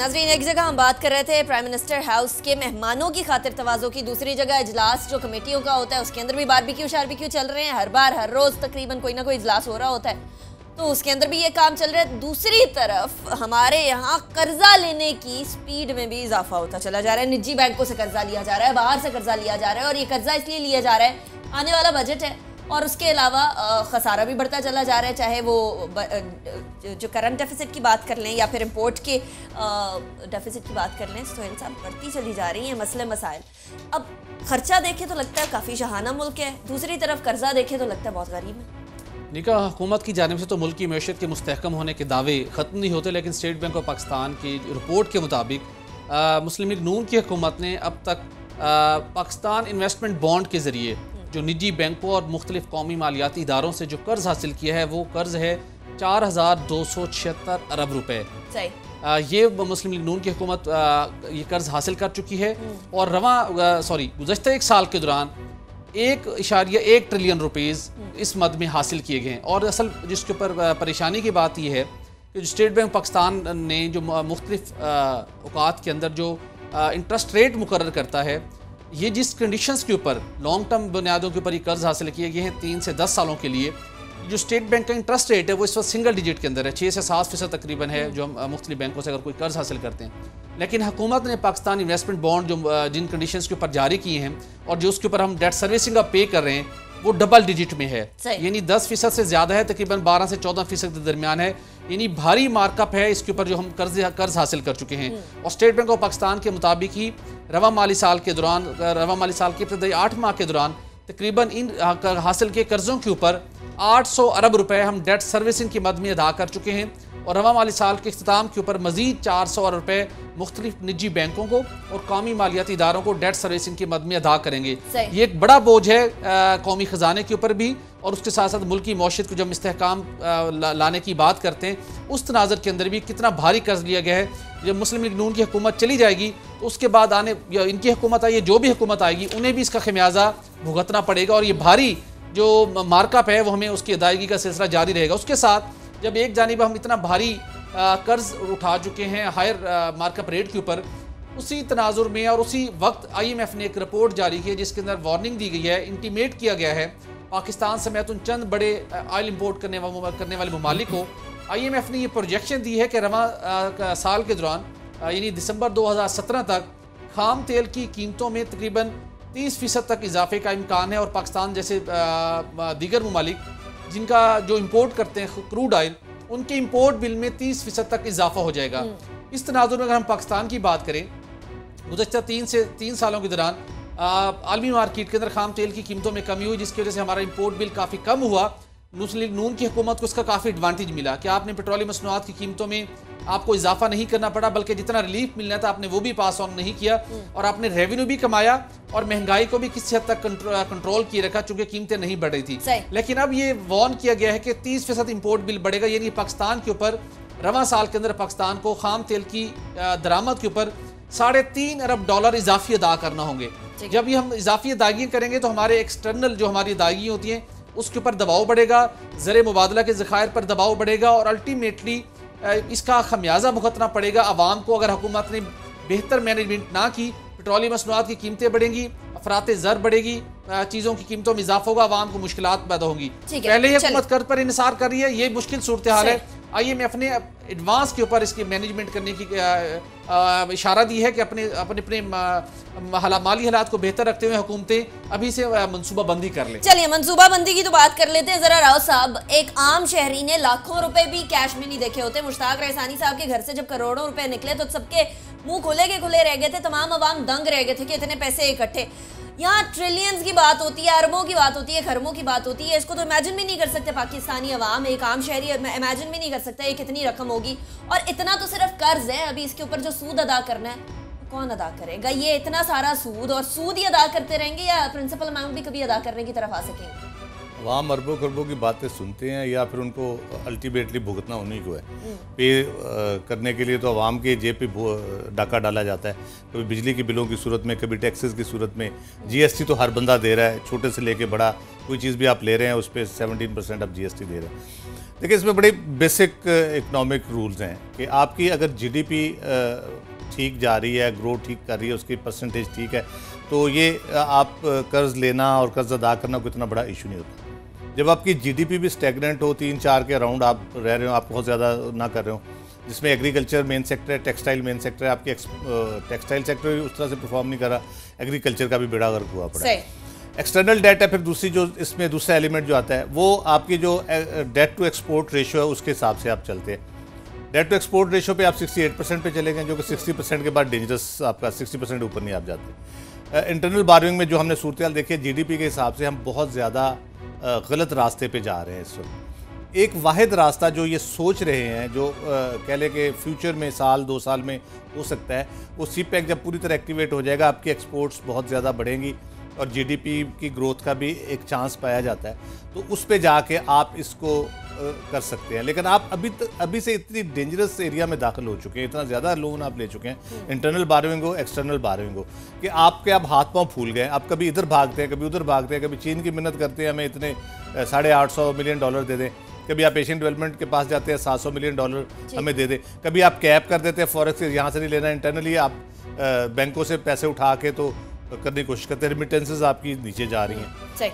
ناظرین، ایک جگہ ہم بات کر رہے تھے پرائم منسٹر ہاؤس کے مہمانوں کی خاطر توازوں کی، دوسری جگہ اجلاس جو کمیٹیوں کا ہوتا ہے، اس کے اندر بھی باربیکیو شاربیکیو چل رہے ہیں۔ ہر بار، ہر روز تقریباً کوئی نہ کوئی اجلاس ہو رہا ہوتا ہے۔ تو اس کے اندر بھی یہ کام چل رہا ہے۔ دوسری طرف ہمارے یہاں قرضہ لینے کی سپیڈ میں بھی اضافہ ہوتا چلا جا رہا ہے۔ نجی بینکوں سے قرضہ لیا جا رہا ہے، باہر سے قرضہ لیا جا رہا ہے اور یہ قرضہ اس لیے لیا جا رہا ہے۔ آنے والا بجٹ ہے۔ اور اس کے علاوہ خسارہ بھی بڑھتا چلا جا رہا ہے، چاہے وہ جو کرنٹ ڈیفیسٹ کی بات کر لیں یا پھر امپورٹ کے ڈیفیسٹ کی بات کر لیں سہیل صاحب بڑھتی چلی جا رہی ہیں مسئلے مسائل۔ اب خرچہ دیکھیں تو لگتا ہے کافی شہانہ ملک ہے، دوسری طرف قرضہ دیکھیں تو لگتا ہے بہت غریب ہے۔ نکاح حکومت کی جانب سے تو ملک کی معیشت کے مستحکم ہونے کے دعوے ختم نہیں ہوتے، لیکن اسٹیٹ بینک آف پاکستان کی رپورٹ کے مطابق مسلم لیگ نون کی حکومت نے اب تک پاکستان انویسٹمنٹ بانڈ کے ذریعے جو نجی بینکوں اور مختلف قومی مالیاتی اداروں سے جو قرض حاصل کیا ہے وہ قرض ہے چار ہزار دو سو چھہتر ارب روپے۔ یہ مسلم لیگ نون کی حکومت یہ قرض حاصل کر چکی ہے۔ اور رواں سوری گزشتہ ایک سال کے دوران ایک اشاریہ ایک ٹریلین روپیز اس مد میں حاصل کیے گئے۔ ہیں اور اصل جس کے اوپر پریشانی کی بات یہ ہے کہ اسٹیٹ بینک پاکستان نے جو مختلف اوقات کے اندر جو انٹرسٹ ریٹ مقرر کرتا ہے یہ جس کنڈیشنز کے اوپر لانگ ٹرم بنیادوں کے اوپر یہ قرض حاصل کیے گئے ہیں تین سے دس سالوں کے لیے جو اسٹیٹ بینک کا انٹرسٹ ریٹ ہے وہ اس وقت سنگل ڈیجٹ کے اندر ہے چھ سے سات فیصد تقریباً ہے جو ہم مختلف بینکوں سے اگر کوئی قرض حاصل کرتے ہیں۔ لیکن حکومت نے پاکستان انویسٹمنٹ بانڈ جو جن کنڈیشنز کے اوپر جاری کیے ہیں اور جو اس کے اوپر ہم ڈیٹ سروسنگ کا پے کر رہے ہیں وہ ڈبل ڈیجٹ میں ہے۔ یعنی دس فیصد سے زیادہ ہے تقریباً بارہ سے چودہ فیصد کے درمیان ہے۔ یعنی بھاری مارک اپ ہے اس کے اوپر جو ہم قرض قرض حاصل کر چکے ہیں اور اسٹیٹ بینک آف پاکستان کے مطابق ہی رواں مالی سال کے دوران رواں مالی سال کے ابتدائی آٹھ ماہ کے دوران تقریباً ان حاصل کے قرضوں کے اوپر آٹھ سو ارب روپے ہم ڈیٹ سروسنگ کی مد میں ادا کر چکے ہیں۔ اور رواں مالی سال کے اختتام کے اوپر مزید چار سو ارب روپے مختلف نجی بینکوں کو اور قومی مالیاتی اداروں کو ڈیٹ سروسنگ کی مد میں ادا کریں گے۔ یہ ایک بڑا بوجھ ہے قومی خزانے کے اوپر بھی اور اس کے ساتھ ساتھ ملکی معاشرت کو جب استحکام لانے کی بات کرتے ہیں اس تناظر کے اندر بھی کتنا بھاری قرض لیا گیا ہے۔ جب مسلم لیگ نون کی حکومت چلی جائے گی تو اس کے بعد آنے یا ان کی حکومت آئے جو بھی حکومت آئے گی انہیں بھی اس کا خمیازہ بھگتنا پڑے گا اور یہ بھاری جو مارک اپ ہے وہ ہمیں اس کی ادائیگی کا سلسلہ جاری رہے گا۔ اس کے ساتھ جب ایک جانب ہم اتنا بھاری قرض اٹھا چکے ہیں ہائر مارک اپ ریٹ کے اوپر، اسی تناظر میں اور اسی وقت آئی ایم ایف نے ایک رپورٹ جاری کی ہے جس کے اندر وارننگ دی گئی ہے انٹیمیٹ کیا گیا ہے۔ پاکستان سمیت ان چند بڑے آئل امپورٹ کرنے کرنے والے ممالک کو آئی ایم ایف نے یہ پروجیکشن دی ہے کہ رواں سال کے دوران یعنی دسمبر دو ہزار سترہ تک خام تیل کی قیمتوں میں تقریباً تیس فیصد تک اضافے کا امکان ہے اور پاکستان جیسے دیگر ممالک جن کا جو امپورٹ کرتے ہیں کروڈ آئل ان کے امپورٹ بل میں تیس فیصد تک اضافہ ہو جائے گا۔ اس تناظر میں اگر ہم پاکستان کی بات کریں گزشتہ تین سے تین سالوں کے دوران عالمی مارکیٹ کے اندر خام تیل کی قیمتوں میں کمی ہوئی جس کی وجہ سے ہمارا امپورٹ بل کافی کم ہوا۔ لیگ نون کی حکومت کو اس کا کافی ایڈوانٹیج ملا کہ آپ نے پیٹرولی مصنوعات کی قیمتوں میں آپ کو اضافہ نہیں کرنا پڑا بلکہ جتنا ریلیف ملنا تھا آپ نے وہ بھی پاس آن نہیں کیا اور آپ نے ریونیو بھی کمایا اور مہنگائی کو بھی کسی حد تک کنٹرول کیے رکھا چونکہ قیمتیں نہیں بڑھ رہی تھی لیکن اب یہ وارن کیا گیا ہے کہ تیس فیصد امپورٹ بل بڑھے گا یعنی پاکستان کے اوپر رواں سال کے اندر پاکستان کو خام تیل کی درامت کے اوپر ساڑھے تین ارب ڈالر اضافی ادا کرنا ہوں گے۔ جب یہ ہم اضافی ادائیگی کریں گے تو ہمارے ایکسٹرنل جو ہماری ادائیگی ہوتی ہیں اس کے اوپر دباؤ بڑھے گا زر مبادلہ کے ذخائر پر دباؤ بڑھے گا اور الٹیمیٹلی اس کا خمیازہ بھگتنا پڑے گا۔ عوام کو اگر حکومت نے بہتر مینجمنٹ نہ کی پٹرولی مصنوعات کی قیمتیں بڑھیں گی افراد زر بڑھے گی چیزوں کی قیمتوں میں اضافہ ہوگا عوام کو مشکلات پیدا ہوں گی۔ پہلے ہی حکومت قرض پر انحصار کر رہی ہے یہ مشکل صورتحال ہے۔ آئی ایم ایف نے ایڈوانس کے اوپر اس کی مینجمنٹ کرنے کی اشارہ دی ہے کہ اپنے اپنے اپنے مالی حالات کو بہتر رکھتے ہوئے حکومتیں ابھی سے منصوبہ بندی کر لیں۔ چلیے، منصوبہ بندی کی تو بات کر لیتے ہیں۔ ذرا راؤ صاحب، ایک عام شہری نے لاکھوں روپے بھی کیش میں نہیں دیکھے ہوتے۔ مشتاق رحسانی صاحب کے گھر سے جب کروڑوں روپے نکلے تو سب کے منہ کھلے کے کھلے رہ گئے تھے۔ تمام عوام دنگ رہ گئے تھے کہ اتنے پیسے اکٹھے۔ یہاں ٹریلینز کی بات ہوتی ہے، اربوں کی بات ہوتی ہے خرموں کی بات ہوتی ہے۔ اس کو تو امیجن بھی نہیں کر سکتے پاکستانی عوام، ایک عام شہری امیجن بھی نہیں کر سکتا یہ کتنی رقم ہوگی۔ اور اتنا تو صرف قرض ہے، ابھی اس کے اوپر جو سود ادا کرنا ہے کون ادا کرے گا؟ یہ اتنا سارا سود اور سود ہی ادا کرتے رہیں گے یا پرنسپل اماؤنٹ بھی کبھی ادا کرنے کی طرف آ سکیں گے؟ عوام اربوں خربوں کی باتیں سنتے ہیں یا پھر ان کو الٹیمیٹلی بھگتنا انہیں کو ہے۔ پے کرنے کے لیے تو عوام کے جیب پہ ڈاکہ ڈالا جاتا ہے۔ کبھی بجلی کی بلوں کی صورت میں کبھی ٹیکسز کی صورت میں۔ جی ایس ٹی تو ہر بندہ دے رہا ہے چھوٹے سے لے کے بڑا۔ کوئی چیز بھی آپ لے رہے ہیں اس پہ سیونٹین پرسینٹ آپ جی ایس ٹی دے رہے ہیں۔ دیکھیں اس میں بڑے بیسک اکنامک رولز ہیں کہ آپ کی اگر جی ڈی پی ٹھیک جا رہی ہے گروتھ ٹھیک کر رہی ہے اس کی پرسنٹیج ٹھیک ہے تو یہ آپ قرض لینا اور قرض ادا کرنا کوئی اتنا بڑا ایشو نہیں ہوتا۔ جب آپ کی جی ڈی پی بھی سٹیگننٹ ہو تین چار کے اراؤنڈ آپ رہ رہے ہو آپ بہت زیادہ نہ کر رہے ہو جس میں ایگریکلچر مین سیکٹر ہے ٹیکسٹائل مین سیکٹر ہے آپ کی ٹیکسٹائل سیکٹر بھی اس طرح سے پرفارم نہیں کر رہا ایگریکلچر کا بھی بیڑا غرق ہوا پڑا ایکسٹرنل ڈیٹ ہے پھر دوسری جو اس میں دوسرا ایلیمنٹ جو آتا ہے وہ آپ کی جو ڈیٹ ٹو ایکسپورٹ ریشو ہے اس کے حساب سے آپ چلتے ہیں۔ ڈیٹ ٹو ایکسپورٹ ریشو پہ آپ سکسٹی ایٹ پرسینٹ پہ چلے گئے جو کہ سکسٹی پرسینٹ کے بعد ڈینجرس آپ کا سکسٹی پرسینٹ اوپر نہیں آپ جاتے۔ انٹرنل بارونگ میں جو ہم نے صورتحال دیکھی ہے جی ڈی پی کے حساب سے ہم بہت زیادہ غلط راستے پہ جا رہے ہیں اس وقت۔ ایک واحد راستہ جو یہ سوچ رہے ہیں، جو کہہ لے کہ فیوچر میں سال، دو سال میں ہو سکتا ہے، وہ سی پیک جب پوری طرح ایکٹیویٹ ہو جائے گا، آپ کی ایکسپورٹس بہت زیادہ بڑھیں گی۔ اور جی ڈی پی کی گروتھ کا بھی ایک چانس پایا جاتا ہے۔ تو اس پہ جا کے آپ اس کو کر سکتے ہیں۔ لیکن آپ ابھی ابھی سے اتنی ڈینجرس ایریا میں داخل ہو چکے ہیں اتنا زیادہ لون آپ لے چکے ہیں انٹرنل بارونگ ہو ایکسٹرنل بارونگ ہو کہ آپ کے اب ہاتھ پاؤں پھول گئے آپ کبھی ادھر بھاگتے ہیں کبھی ادھر بھاگتے ہیں کبھی چین کی منت کرتے ہیں ہمیں اتنے ساڑھے آٹھ سو ملین ڈالر دے دیں۔ کبھی آپ ایشین ڈیولپمنٹ کے پاس جاتے ہیں سات سو ملین ڈالر جی۔ ہمیں دے دیں۔ کبھی آپ کیپ کر دیتے ہیں فوریکس یہاں سے نہیں لینا انٹرنلی آپ بینکوں سے پیسے اٹھا کے تو کرنے کی کوشش کرتے ہیں ریمیٹنسز آپ کی نیچے جا رہی ہیں۔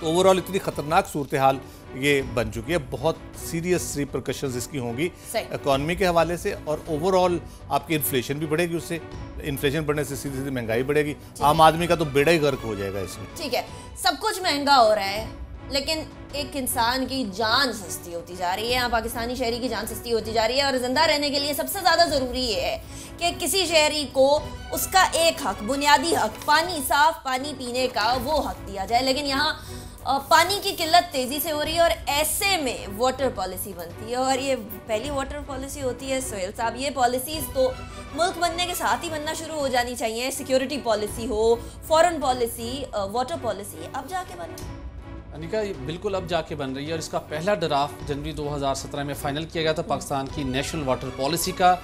تو اوورال اتنی خطرناک صورتحال یہ بن چکی ہے بہت سیریس ریپرکشنز اس کی ہوں گی اکانومی کے حوالے سے اور اوورال آپ کی انفلیشن بھی بڑھے گی اس سے۔ انفلیشن بڑھنے سے سیدھی سیدھی مہنگائی بڑھے گی۔ عام آدمی کا تو بیڑا ہی غرق ہو جائے گا اس میں۔ ٹھیک ہے۔ سب کچھ مہنگا ہو رہا ہے۔ لیکن ایک انسان کی جان سستی ہوتی جا رہی ہے، یہاں پاکستانی شہری کی جان سستی ہوتی جا رہی ہے اور زندہ رہنے کے لیے سب سے زیادہ ضروری یہ ہے کہ کسی شہری کو اس کا ایک حق، بنیادی حق، پانی صاف پانی پینے کا وہ حق دیا جائے۔ لیکن یہاں پانی کی قلت تیزی سے ہو رہی ہے اور ایسے میں واٹر پالیسی بنتی ہے۔ اور یہ پہلی واٹر پالیسی ہوتی ہے، سہیل صاحب، یہ پالیسیز تو ملک بننے کے ساتھ ہی بننا شروع ہو جانی چاہیے۔ سیکیورٹی پالیسی ہو فورن پالیسی واٹر پالیسی اب جا کے بننا انیکا بالکل اب جا کے بن رہی ہے اور اس کا پہلا ڈرافٹ جنوری دو ہزار سترہ میں فائنل کیا گیا تھا پاکستان کی نیشنل واٹر پالیسی کا۔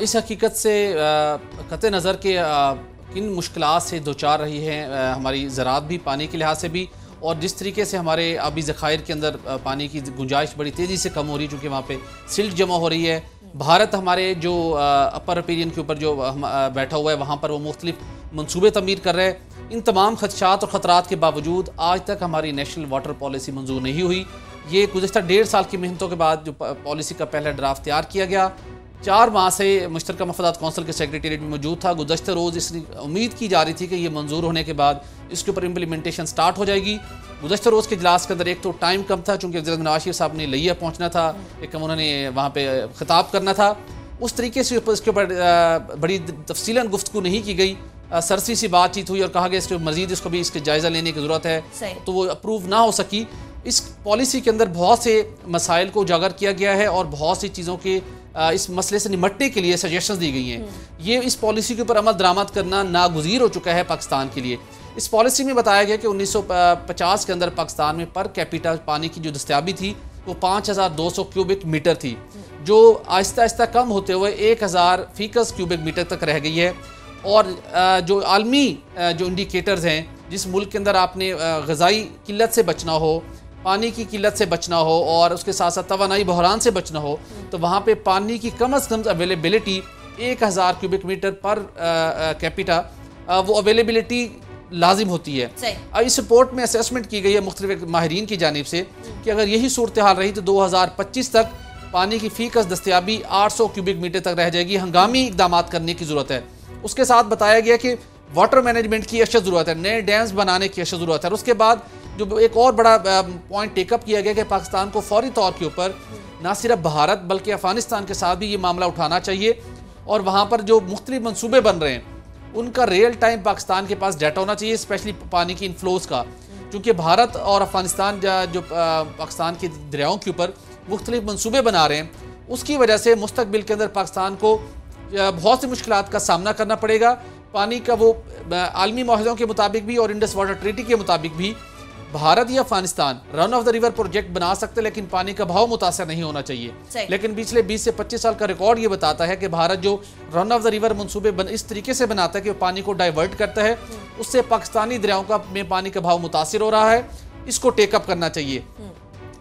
اس حقیقت سے قطع نظر کے کن مشکلات سے دوچار رہی ہیں ہماری زراعت بھی پانی کے لحاظ سے بھی۔ اور جس طریقے سے ہمارے آبی ذخائر کے اندر پانی کی گنجائش بڑی تیزی سے کم ہو رہی ہے، چونکہ وہاں پہ سلٹ جمع ہو رہی ہے۔ بھارت ہمارے جو اپر اپیرین کے اوپر جو بیٹھا ہوا ہے، وہاں پر وہ مختلف منصوبے تعمیر کر رہے ان تمام خدشات اور خطرات کے باوجود آج تک ہماری نیشنل واٹر پالیسی منظور نہیں ہوئی۔ یہ گزشتہ ڈیڑھ سال کی محنتوں کے بعد جو پالیسی کا پہلا ڈرافٹ تیار کیا گیا۔ چار ماہ سے مشترکہ مفادات کونسل کے سیکریٹریٹ میں موجود تھا۔ گزشتہ روز اس امید کی جا رہی تھی کہ یہ منظور ہونے کے بعد اس کے اوپر امپلیمنٹیشن سٹارٹ ہو جائے گی۔ گزشتہ روز کے اجلاس کے اندر ایک تو ٹائم کم تھا، چونکہ وزیر نواز صاحب نے لیا پہنچنا تھا، ایک کم انہوں نے وہاں پہ خطاب کرنا تھا۔ اس طریقے سے اس کے اوپر بڑی تفصیلاً گفتگو نہیں کی گئی۔ سرسی سی بات چیت ہوئی اور کہا گیا اس کے مزید اس کو بھی اس کے جائزہ لینے کی ضرورت ہے تو وہ اپروو نہ ہو سکی۔ اس پالیسی کے اندر بہت سے مسائل کو اجاگر کیا گیا ہے اور بہت سی چیزوں کے اس مسئلے سے نمٹنے کے لیے سجیشنز دی گئی ہیں۔ یہ اس پالیسی کے اوپر عمل درآمد کرنا ناگزیر ہو چکا ہے پاکستان کے لیے۔ اس پالیسی میں بتایا گیا کہ انیس سو پچاس کے اندر پاکستان میں پر کیپیٹا پانی کی جو دستیابی تھی وہ پانچ ہزار دو سو کیوبک میٹر تھی جو آہستہ آہستہ کم ہوتے ہوئے ایک ہزار فیکس کیوبک میٹر تک رہ گئی ہے۔ اور جو عالمی جو انڈیکیٹرز ہیں جس ملک کے اندر آپ نے غذائی قلت سے بچنا ہو پانی کی قلت سے بچنا ہو اور اس کے ساتھ ساتھ توانائی بحران سے بچنا ہو تو وہاں پہ پانی کی کم از کم اویلیبلٹی ایک ہزار کیوبک میٹر پر کیپیٹا وہ اویلیبلٹی لازم ہوتی ہے۔ اس رپورٹ میں اسیسمنٹ کی گئی ہے مختلف ماہرین کی جانب سے کہ اگر یہی صورتحال رہی تو دو ہزار پچیس تک پانی کی فیکس دستیابی آٹھ سو کیوبک میٹر تک رہ جائے گی ہنگامی اقدامات کرنے کی ضرورت ہے۔ اس کے ساتھ بتایا گیا کہ واٹر مینجمنٹ کی اشد ضرورت ہے، نئے ڈیمز بنانے کی اشد ضرورت ہے۔ اور اس کے بعد جو ایک اور بڑا پوائنٹ ٹیک اپ کیا گیا کہ پاکستان کو فوری طور کے اوپر نہ صرف بھارت بلکہ افغانستان کے ساتھ بھی یہ معاملہ اٹھانا چاہیے۔ اور وہاں پر جو مختلف منصوبے بن رہے ہیں، ان کا ریئل ٹائم پاکستان کے پاس ڈیٹا ہونا چاہیے اسپیشلی پانی کی انفلوز کا۔ چونکہ بھارت اور افغانستان جو پاکستان کے دریاؤں کے اوپر مختلف منصوبے بنا رہے ہیں، اس کی وجہ سے مستقبل کے اندر پاکستان کو بہت سی مشکلات کا سامنا کرنا پڑے گا۔ پانی کا وہ عالمی معاہدوں کے مطابق بھی اور انڈس واٹر ٹریٹی کے مطابق بھی بھارت یا Afghanistan run of the river project بنا سکتے لیکن پانی کا بھاؤ متاثر نہیں ہونا چاہیے۔ لیکن پچھلے بیس سے پچیس سال کا ریکارڈ یہ بتاتا ہے کہ بھارت جو رن آف دا ریور منصوبے اس طریقے سے بناتا ہے کہ وہ پانی کو ڈائیورٹ کرتا ہے۔ اس سے پاکستانی دریاؤں کا میں پانی کا بھاؤ متاثر ہو رہا ہے۔ اس کو ٹیک اپ کرنا چاہیے۔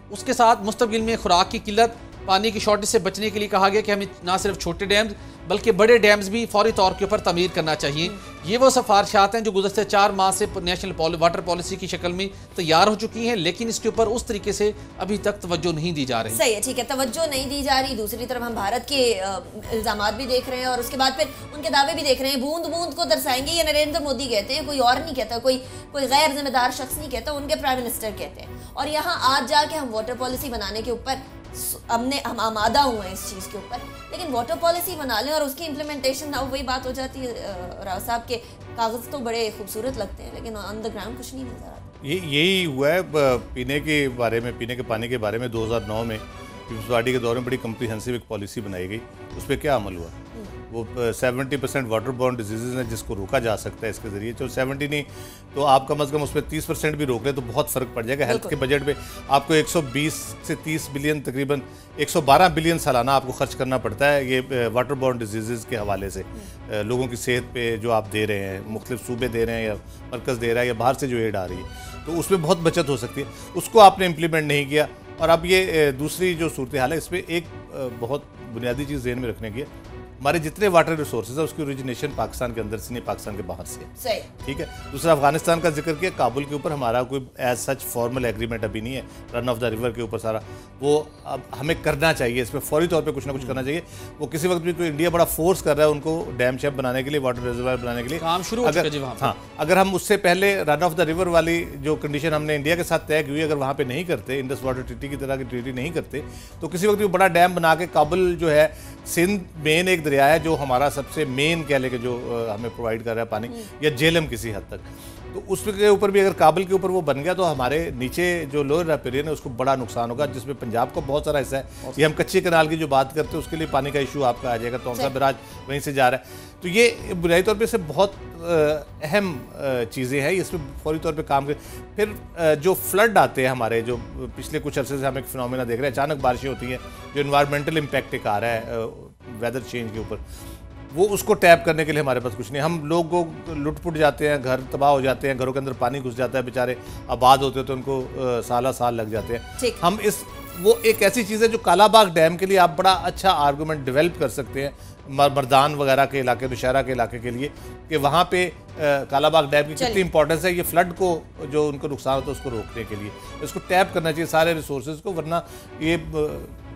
اس کے ساتھ مستقبل میں خوراک کی قلت پانی کی شارٹیج سے بچنے کے لیے کہا گیا کہ ہمیں نہ صرف چھوٹے ڈیمز بلکہ بڑے ڈیمز بھی فوری طور کے اوپر تعمیر کرنا چاہیے۔ یہ وہ سفارشات ہیں جو گزشتہ چار ماہ سے نیشنل واٹر پالیسی کی شکل میں تیار ہو چکی ہیں، لیکن اس کے اوپر اس طریقے سے ابھی تک توجہ نہیں دی جا رہی۔ صحیح ہے، ٹھیک ہے، توجہ نہیں دی جا رہی۔ دوسری طرف ہم بھارت کے الزامات بھی دیکھ رہے ہیں اور اس کے بعد پھر ان کے دعوے بھی دیکھ رہے ہیں۔ بوند بوند کو درسائیں گے یہ نریندر مودی کہتے ہیں، کوئی اور نہیں کہتا، کوئی کوئی غیر ذمہ دار شخص نہیں کہتا، ان کے پرائم منسٹر کہتے ہیں۔ اور یہاں آج جا کے ہم واٹر پالیسی بنانے کے اوپر ہم نے ہم آمادہ ہوئے ہیں اس چیز کے اوپر لیکن واٹر پالیسی بنا لیں اور اس کی امپلیمنٹیشن نہ وہی بات ہو جاتی ہے راو صاحب کے کاغذ تو بڑے خوبصورت لگتے ہیں لیکن آن دا گراؤنڈ کچھ نہیں نظر آتا یہ یہی ہوا ہے پینے کے بارے میں پینے کے پانی کے بارے میں دو ہزار نو میں پیپلز پارٹی کے دور میں بڑی کمپریہنسو ایک پالیسی بنائی گئی اس پہ کیا عمل ہوا وہ seventy percent water borne diseases ہیں جس کو روکا جا سکتا ہے اس کے ذریعے۔ جو سیونٹی نہیں تو آپ کم از کم اس پہ تیس پرسینٹ بھی روک لیں تو بہت فرق پڑ جائے گا۔ ہیلتھ کے بجٹ پہ آپ کو ایک سو بیس سے تیس بلین تقریباً ایک سو بارہ بلین سالانہ آپ کو خرچ کرنا پڑتا ہے یہ واٹر بورن ڈیزیزز کے حوالے سے۔ لوگوں کی صحت پہ جو آپ دے رہے ہیں مختلف صوبے دے رہے ہیں یا مرکز دے رہا ہے یا باہر سے جو ایڈ آ رہی ہے تو اس میں بہت بچت ہو سکتی ہے۔ اس کو آپ نے امپلیمنٹ نہیں کیا۔ اور اب یہ دوسری جو صورتحال ہے اس پہ ایک بہت بنیادی چیز ذہن میں رکھنے کی ہے۔ ہمارے جتنے واٹر ریسورسز ہیں اس کی اوریجنیشن پاکستان کے اندر سے نہیں پاکستان کے باہر سے ہے۔ صحیح۔ ٹھیک ہے؟ دوسرا افغانستان کا ذکر کیا کابل کے اوپر ہمارا کوئی ایز سچ فارمل ایگریمنٹ ابھی نہیں ہے۔ رن آف دا ریور کے اوپر سارا۔ وہ اب ہمیں کرنا چاہیے اس میں فوری طور پہ کچھ نہ کچھ کرنا چاہیے۔ وہ کسی وقت بھی تو انڈیا بڑا فورس کر رہا ہے ان کو ڈیم شیپ بنانے کے لیے واٹر ریزروائر بنانے کے لیے۔ کام شروع اگر جی وہاں پہ۔ ہاں اگر ہم اس سے پہلے رن آف دا ریور والی جو کنڈیشن ہم نے انڈیا کے ساتھ طے کی ہوئی اگر وہاں پہ نہیں کرتے انڈس واٹر ٹریٹی کی طرح کی ٹریٹی نہیں کرتے تو کسی وقت بھی بڑا ڈیم بنا کے کابل جو ہے سندھ مین ایک دریا ہے جو ہمارا سب سے مین کہہ لے کہ جو ہمیں پرووائڈ کر رہا ہے پانی یا جیلم کسی حد تک۔ تو اس کے اوپر بھی اگر کابل کے اوپر وہ بن گیا تو ہمارے نیچے جو لوئر ریپیرین ہے اس کو بڑا نقصان ہوگا۔ جس میں پنجاب کو بہت سارا حصہ ہے۔ یہ ہم کچی کنال کی جو بات کرتے ہیں اس کے لیے پانی کا ایشو آپ کا آ جائے گا۔ تونسا براج وہیں سے جا رہا ہے تو یہ بنیادی طور پہ سے بہت اہم چیزیں ہیں۔ اس پہ فوری طور پہ کام کر پھر جو فلڈ آتے ہیں ہمارے جو پچھلے کچھ عرصے سے ہم ایک فنومینا دیکھ رہے ہیں۔ اچانک بارشیں ہوتی ہیں جو انوائرمنٹل امپیکٹ ایک آ رہا ہے ویدر چینج کے اوپر۔ وہ اس کو ٹیپ کرنے کے لیے ہمارے پاس کچھ نہیں ہم لوگ لٹ پٹ جاتے ہیں گھر تباہ ہو جاتے ہیں گھروں کے اندر پانی گھس جاتا ہے بیچارے آباد ہوتے ہیں تو ان کو سالہ سال لگ جاتے ہیں۔ ہم اس وہ ایک ایسی چیز ہے جو کالا باغ ڈیم کے لیے آپ بڑا اچھا آرگومنٹ ڈیولپ کر سکتے ہیں مر- مردان وغیرہ کے علاقے نشہرہ کے علاقے کے لیے کہ وہاں پہ کالا باغ ڈیم کی کتنی امپورٹنس ہے یہ فلڈ کو جو ان کو نقصان ہوتا ہے اس کو روکنے کے لیے اس کو ٹیپ کرنا چاہیے سارے ریسورسز کو ورنہ یہ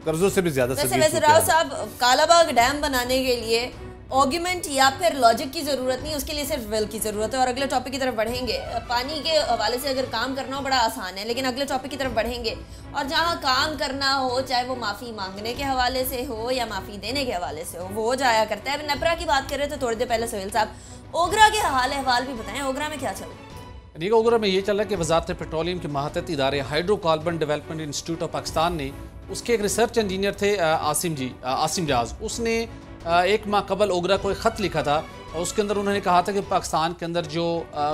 قرضوں سے بھی زیادہ ویسے ویسے راؤ۔ صاحب کالا باغ ڈیم بنانے کے لیے آرگیومنٹ یا پھر لاجک کی ضرورت نہیں اس کے لیے صرف ول کی ضرورت ہے اور اگلے ٹاپک کی طرف بڑھیں گے۔ پانی کے حوالے سے اگر کام کرنا ہو بڑا آسان ہے لیکن اگلے ٹاپک کی طرف بڑھیں گے۔ اور جہاں کام کرنا ہو چاہے وہ معافی مانگنے کے حوالے سے ہو یا معافی دینے کے حوالے سے ہو وہ ہو جایا کرتا ہے۔ اب کی بات کر رہے تھے تھوڑی دیر پہلے سہیل صاحب اوگرا کے حال احوال بھی بتائیں۔ اوگرا میں کیا چل رہا ہے؟ اوگرا میں یہ چل رہا ہے کہ وزارت پیٹرولیم کے ماتحت ادارے hydrocarbon development institute of Pakistan نے اس کے ایک ریسرچ انجینئر تھے آ، عاصم جی آ، عاصم اس نے ایک ماہ قبل اوگرا کو ایک خط لکھا تھا اور اس کے اندر انہوں نے کہا تھا کہ پاکستان کے اندر جو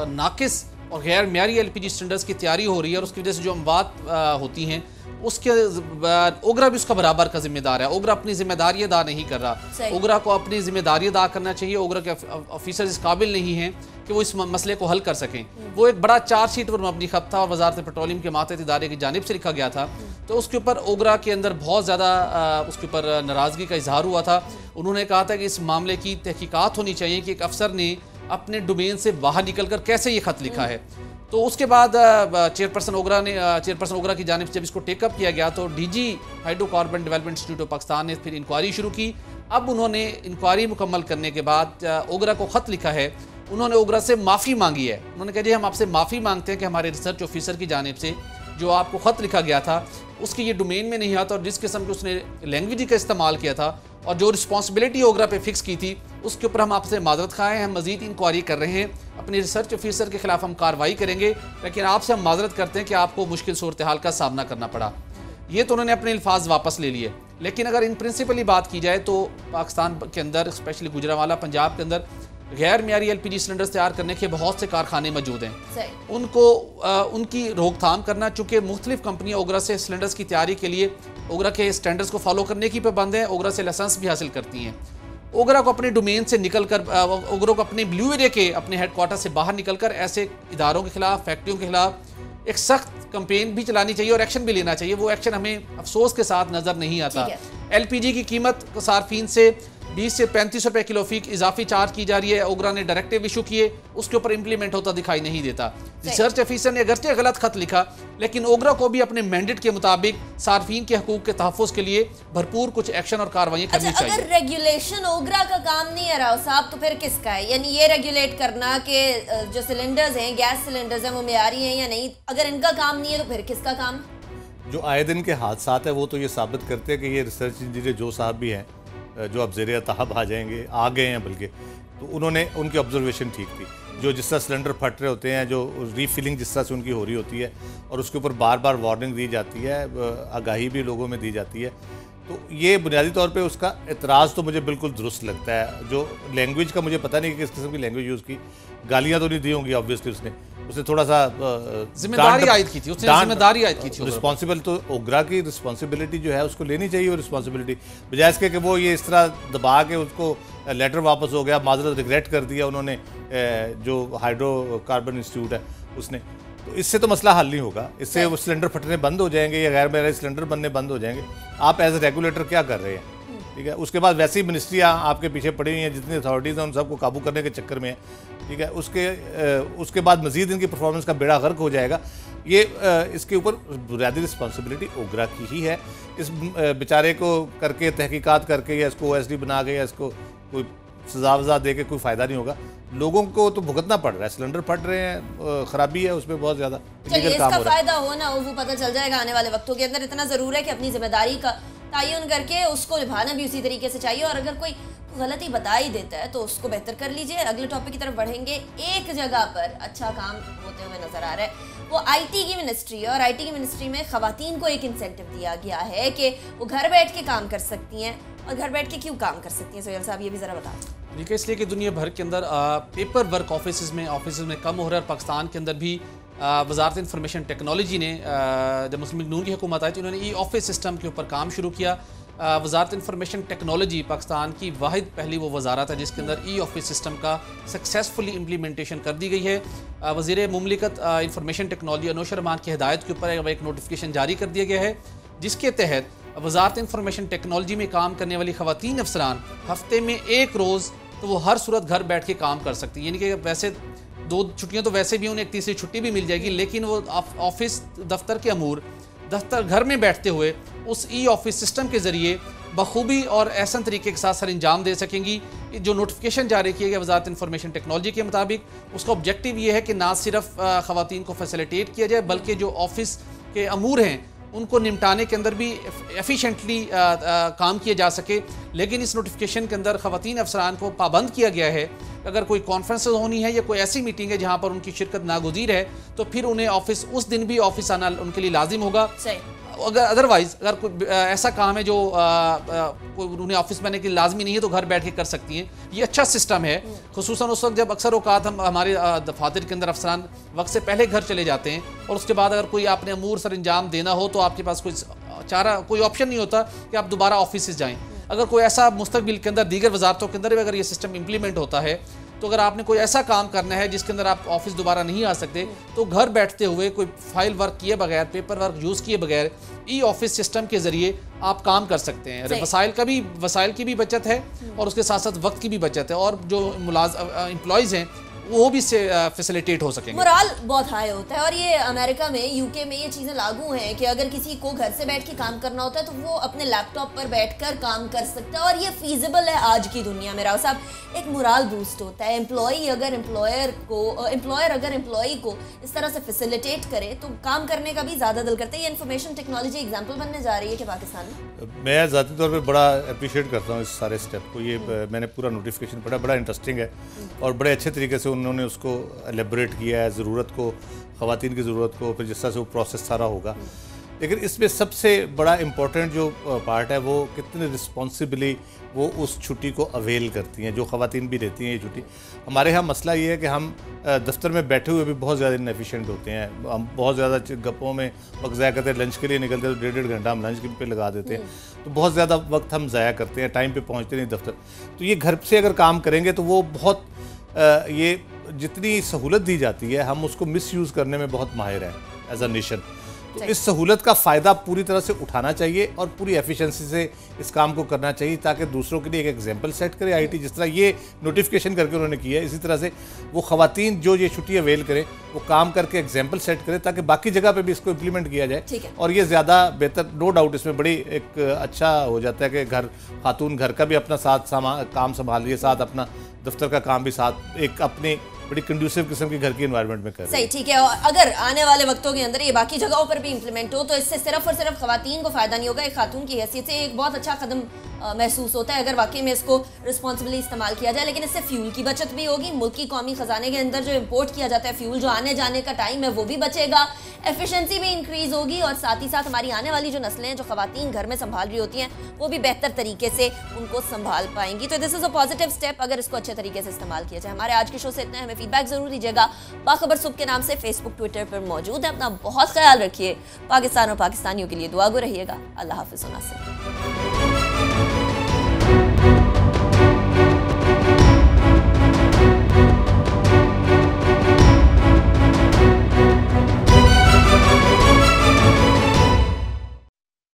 ناقص اور غیر معیاری ایل پی جی سٹینڈرز کی تیاری ہو رہی ہے اور اس کی وجہ سے جو اموات ہوتی ہیں اس کے اوگرا بھی اس کا برابر کا ذمہ دار ہے۔ اوگرا اپنی ذمہ داری ادا نہیں کر رہا۔ اوگرا کو اپنی ذمہ داری ادا کرنا چاہیے۔ اوگرا کے آفیسر اس قابل نہیں ہیں کہ وہ اس مسئلے کو حل کر سکیں۔ وہ ایک بڑا چارج شیٹ پر مبنی خط تھا اور وزارت پیٹرولیم کے ماتحت ادارے کی جانب سے لکھا گیا تھا۔ تو اس کے اوپر اوگرا کے اندر بہت زیادہ اس کے اوپر ناراضگی کا اظہار ہوا تھا۔ انہوں نے کہا تھا کہ اس معاملے کی تحقیقات ہونی چاہیے کہ ایک افسر نے اپنے ڈومین سے باہر نکل کر کیسے یہ خط لکھا ہے۔ تو اس کے بعد چیئرپرسن اوگرا نے چیئرپرسن اوگرا کی جانب سے جب اس کو ٹیک اپ کیا گیا تو D G hydrocarbon development institute of Pakistan نے پھر انکوائری شروع کی۔ اب انہوں نے انکوائری مکمل کرنے کے بعد اوگرا کو خط لکھا ہے۔ انہوں نے اوگرا سے معافی مانگی ہے۔ انہوں نے کہا جی ہم آپ سے معافی مانگتے ہیں کہ ہمارے ریسرچ آفیسر کی جانب سے جو آپ کو خط لکھا گیا تھا، اس کی یہ ڈومین میں نہیں آتا اور جس قسم کی اس نے لینگویج کا استعمال کیا تھا اور جو رسپانسبلٹی اوگرا پہ فکس کی تھی اس کے اوپر ہم آپ سے معذرت خواہیں ہم مزید انکوائری کر رہے ہیں۔ اپنے ریسرچ آفیسر کے خلاف ہم کارروائی کریں گے لیکن آپ سے ہم معذرت کرتے ہیں کہ آپ کو مشکل صورتحال کا سامنا کرنا پڑا۔ یہ تو انہوں نے اپنے الفاظ واپس لے لیے۔ لیکن اگر ان پرنسپلی بات کی جائے تو پاکستان کے اندر اسپیشلی گجرانوالا پنجاب کے اندر غیر معیاری ایل پی جی سلنڈرز تیار کرنے کے بہت سے کارخانے موجود ہیں۔ ان کو آ، ان کی روک تھام کرنا چونکہ مختلف کمپنیاں اوگرا سے سلنڈرز کی تیاری کے لیے اوگرا کے سٹینڈرز کو فالو کرنے کی پابند ہیں اوگرا سے لائسنس بھی حاصل کرتی ہیں۔ اوگرا کو اپنے ڈومین سے نکل کر آ، اوگرا کو اپنے بلیو ایریا کے اپنے ہیڈ کوارٹر سے باہر نکل کر ایسے اداروں کے خلاف فیکٹریوں کے خلاف ایک سخت کمپین بھی چلانی چاہیے اور ایکشن بھی لینا چاہیے۔ وہ ایکشن ہمیں افسوس کے ساتھ نظر نہیں آتا۔ ایل پی جی کی قیمت صارفین سے بیس سے پینتیس روپے کلو فی اضافی چارج کی جا رہی ہے۔ اوگرا نے ڈائریکٹیو ایشو کیے اس کے اوپر امپلیمنٹ ہوتا دکھائی نہیں دیتا۔ ریسرچ آفیسر نے اگرچہ غلط خط لکھا لیکن اوگرا کو بھی اپنے مینڈیٹ کے مطابق صارفین کے حقوق کے تحفظ کے لیے بھرپور کچھ ایکشن اور کاروائیاں کرنی اچھا چاہیے۔ اگر ریگولیشن اوگرا کا کام نہیں ہے راؤ صاحب تو پھر کس کا ہے؟ یعنی یہ ریگولیٹ کرنا کہ جو سلنڈرز ہیں گیس سلنڈرز ہیں وہ معیاری ہیں یا نہیں؟ اگر ان کا کام نہیں ہے تو پھر کس کا کام؟ جو آئے دن کے حادثات ہیں وہ تو یہ ثابت کرتے ہیں کہ یہ ریسرچ انجینئر جو صاحب بھی ہیں جو اب زیر تحب آ جائیں گے، آ گئے ہیں بلکہ۔ تو انہوں نے ان کی آبزرویشن ٹھیک تھی جو جس طرح سلنڈر پھٹ رہے ہوتے ہیں، جو ری فلنگ جس طرح سے ان کی ہو رہی ہوتی ہے، اور اس کے اوپر بار بار وارننگ دی جاتی ہے، آگاہی بھی لوگوں میں دی جاتی ہے۔ تو یہ بنیادی طور پہ اس کا اعتراض تو مجھے بالکل درست لگتا ہے۔ جو لینگویج کا مجھے پتہ نہیں کہ کس قسم کی لینگویج یوز کی۔ گالیاں تو نہیں دی ہوں گی آبویسلی اس نے۔ اس نے تھوڑا سا ذمہ داری عائد کی تھی اس نے ذمہ داری عائد کی تھی رسپانسبل تو اوگرا کی رسپانسبلٹی جو ہے اس کو لینی چاہیے وہ رسپانسبلٹی بجائے اس کے کہ وہ یہ اس طرح دبا کے اس کو لیٹر واپس ہو گیا معذرت ریگریٹ کر دیا انہوں نے جو ہائیڈرو کاربن انسٹیٹیوٹ ہے اس نے۔ تو اس سے تو مسئلہ حل نہیں ہوگا اس سے وہ سلنڈر پھٹنے بند ہو جائیں گے یا غیر میرے سلنڈر بننے بند ہو جائیں گے۔ آپ ایز اے ریگولیٹر کیا کر رہے ہیں؟ ٹھیک ہے؟ اس کے بعد ویسی منسٹریاں آپ کے پیچھے پڑی ہوئی ہیں جتنی اتھارٹیز ہیں ان سب کو قابو کرنے کے چکر میں ہیں۔ ٹھیک ہے؟ اس کے اس کے بعد مزید ان کی پرفارمنس کا بیڑا غرق ہو جائے گا۔ یہ اس کے اوپر بنیادی رسپانسبلٹی اوگرا کی ہی ہے۔ اس بیچارے کو کر کے تحقیقات کر کے یا اس کو او ایس ڈی بنا کے یا اس کو کوئی سزا وزا دے کے کوئی فائدہ نہیں ہوگا۔ لوگوں کو تو بھگتنا پڑ رہا ہے سلنڈر پھٹ رہے ہیں خرابی ہے اس میں بہت زیادہ چلیے اس کا فائدہ ہو نہ ہو وہ پتہ چل جائے گا آنے والے وقتوں کے اندر۔ اتنا ضرور ہے کہ اپنی ذمہ داری کا تعین کر کے، اس کو نبھانا بھی اسی طریقے سے چاہیے۔ اور اگر کوئی غلطی بتا ہی دیتا ہے تو اس کو بہتر کر لیجیے۔ اگلے ٹاپک کی طرف بڑھیں گے۔ ایک جگہ پر اچھا کام ہوتے ہوئے نظر آ رہا ہے۔ وہ آئی ٹی کی منسٹری ہے اور آئی ٹی کی منسٹری میں خواتین کو ایک انسینٹو دیا گیا ہے کہ وہ گھر بیٹھ کے کام کر سکتی ہیں۔ اور گھر بیٹھ کے کیوں کام کر سکتی ہیں؟ سویل صاحب، یہ بھی ذرا بتا دیں۔ اس لیے کہ دنیا بھر کے اندر پیپر ورک آفیسز میں آفیسز میں کم ہو رہا ہے اور پاکستان کے اندر بھی وزارت انفارمیشن ٹیکنالوجی نے جب مسلم نون کی حکومت آئی تو انہوں نے ای آفس سسٹم کے اوپر کام شروع کیا۔ وزارت انفارمیشن ٹیکنالوجی پاکستان کی واحد پہلی وہ وزارت ہے جس کے اندر ای آفس سسٹم کا سکسیسفلی امپلیمنٹیشن کر دی گئی ہے۔ وزیر مملکت انفارمیشن ٹیکنالوجی انوشر رحمان کی ہدایت کے اوپر ایک نوٹیفیکیشن جاری کر دیا گیا ہے، جس کے تحت وزارت انفارمیشن ٹیکنالوجی میں کام کرنے والی خواتین افسران ہفتے میں ایک روز تو وہ ہر صورت گھر بیٹھ کے کام کر سکتی ہیں۔ یعنی کہ ویسے دو چھٹیاں تو ویسے بھی انہیں ایک تیسری چھٹی بھی مل جائے گی، لیکن وہ آفس دفتر کے امور، دفتر گھر میں بیٹھتے ہوئے اس ای آفس سسٹم کے ذریعے بخوبی اور احسن طریقے کے ساتھ سر انجام دے سکیں گی۔ جو نوٹیفیکیشن جاری کیا گیا وزارت انفارمیشن ٹیکنالوجی کے مطابق، اس کا آبجیکٹیو یہ ہے کہ نہ صرف خواتین کو فیسلیٹیٹ کیا جائے، بلکہ جو آفس کے امور ہیں ان کو نمٹانے کے اندر بھی ایفیشنٹلی کام کیا جا سکے۔ لیکن اس نوٹیفیکیشن کے اندر خواتین افسران کو پابند کیا گیا ہے۔ اگر کوئی کانفرنسز ہونی ہے یا کوئی ایسی میٹنگ ہے جہاں پر ان کی شرکت ناگزیر ہے، تو پھر انہیں آفس اس دن بھی آفس آنا ان کے لیے لازم ہوگا۔ اگر ادروائز اگر کوئی ایسا کام ہے جو انہیں آفس میں آنے کے لازمی نہیں ہے تو گھر بیٹھ کے کر سکتی ہیں۔ یہ اچھا سسٹم ہے۔ خصوصاً اس وقت جب اکثر اوقات ہم، ہمارے دفاتر کے اندر افسران وقت سے پہلے گھر چلے جاتے ہیں اور اس کے بعد اگر کوئی آپ نے امور سر انجام دینا ہو تو آپ کے پاس کوئی چارہ، کوئی آپشن نہیں ہوتا کہ آپ دوبارہ آفس جائیں۔ اگر کوئی ایسا مستقبل کے اندر دیگر وزارتوں کے اندر بھی اگر یہ سسٹم امپلیمنٹ ہوتا ہے تو اگر آپ نے کوئی ایسا کام کرنا ہے جس کے اندر آپ آفس دوبارہ نہیں آ سکتے تو گھر بیٹھتے ہوئے کوئی فائل ورک کیے بغیر پیپر ورک یوز کیے بغیر ای آفس سسٹم کے ذریعے آپ کام کر سکتے ہیں۔ وسائل کا بھی وسائل کی بھی بچت ہے اور اس کے ساتھ ساتھ وقت کی بھی بچت ہے۔ اور جو امپلائز ہیں وہ بھی سے فیسلیٹیٹ ہو سکیں گے۔ مرال بہت ہائی ہوتا ہے اور یہ امریکہ میں یو کے میں یہ چیزیں لاگو ہیں کہ اگر کسی کو گھر سے بیٹھ کے کام کرنا ہوتا ہے تو وہ اپنے لیپ ٹاپ پر بیٹھ کر کام کر سکتا ہے اور یہ فیزیبل ہے آج کی دنیا میں۔ راؤ صاحب ایک مرال بوسٹ ہوتا ہے۔ امپلائی اگر امپلائر کو امپلائر اگر امپلائی کو اس طرح سے فیسلیٹیٹ کرے تو کام کرنے کا بھی زیادہ دل کرتا ہے۔ یہ انفارمیشن ٹیکنالوجی ایگزامپل بننے جا رہی ہے کہ پاکستان میں۔ میں ذاتی طور پہ بڑا اپریشیٹ کرتا ہوں اس سارے اسٹیپ کو۔ یہ میں نے پورا نوٹیفکیشن پڑھا بڑا انٹرسٹنگ ہے اور بڑے اچھے طریقے سے انہوں نے اس کو ایلیبریٹ کیا ہے، ضرورت کو، خواتین کی ضرورت کو، پھر جس طرح سے وہ پروسیس سارا ہوگا۔ لیکن اس میں سب سے بڑا امپورٹنٹ جو پارٹ ہے، وہ کتنے رسپانسبلی وہ اس چھٹی کو اویل کرتی ہیں، جو خواتین بھی رہتی ہیں یہ چھٹی۔ ہمارے ہاں مسئلہ یہ ہے کہ ہم دفتر میں بیٹھے ہوئے بھی بہت زیادہ انفیشینٹ ہوتے ہیں۔ ہم بہت زیادہ گپوں میں وقت ضائع کرتے ہیں لنچ کے لیے نکلتے ہیں تو ڈیڑھ ڈیڑھ گھنٹہ ہم لنچ پہ لگا دیتے ہیں۔ تو بہت زیادہ وقت ہم ضائع کرتے ہیں ٹائم پہ پہنچتے نہیں دفتر۔ تو یہ گھر سے اگر کام کریں گے تو وہ بہت یہ جتنی سہولت دی جاتی ہے، ہم اس کو مس یوز کرنے میں بہت ماہر ہیں ایز اے نیشن تو اس سہولت کا فائدہ پوری طرح سے اٹھانا چاہیے اور پوری ایفیشنسی سے اس کام کو کرنا چاہیے تاکہ دوسروں کے لیے ایک ایگزامپل سیٹ کرے. آئی ٹی جس طرح یہ نوٹیفکیشن کر کے انہوں نے کیا ہے اسی طرح سے وہ خواتین جو یہ چھٹی اویل کریں وہ کام کر کے ایگزامپل سیٹ کرے تاکہ باقی جگہ پہ بھی اس کو امپلیمنٹ کیا جائے. اور یہ زیادہ بہتر نو ڈاؤٹ اس میں بڑی ایک اچھا ہو جاتا ہے کہ گھر خاتون گھر کا بھی اپنا ساتھ کام سنبھال لیے ساتھ اپنا دفتر کا کام بھی ساتھ ایک اپنی بڑی کنڈیوسیو قسم کی گھر کی انوائرمنٹ میں کر صحیح ٹھیک ہے اگر آنے والے وقتوں کے اندر یہ باقی جگہوں پر بھی امپلیمنٹ ہو تو اس سے صرف اور صرف خواتین کو فائدہ نہیں ہوگا ایک خاتون کی حیثیت سے ایک بہت اچھا قدم محسوس ہوتا ہے اگر واقعی میں اس کو رسپانسبلی استعمال کیا جائے لیکن اس سے فیول کی بچت بھی ہوگی۔ ملک کی قومی خزانے کے اندر جو امپورٹ کیا جاتا ہے فیول جو آنے جانے کا ٹائم ہے وہ بھی بچے گا۔ ایفیشنسی بھی انکریز ہوگی اور ساتھ ہی ساتھ ہماری آنے والی جو نسلیں ہیں جو خواتین گھر میں سنبھال رہی ہوتی ہیں وہ بھی بہتر طریقے سے ان کو سنبھال پائیں گی۔ تو دس از اے پازیٹیو اسٹیپ اگر اس کو اچھے طریقے سے استعمال کیا جائے۔ ہمارے آج کے شو سے اتنا ہے۔ ہمیں فیڈ بیک ضرور دیجیے گا۔ باخبر صبح کے نام سے فیس بک ٹویٹر پر موجود ہے اپنا بہت خیال رکھیے۔ پاکستان اور پاکستانیوں کے لیے دعا گو رہیے گا۔ اللہ حافظ و ناصر۔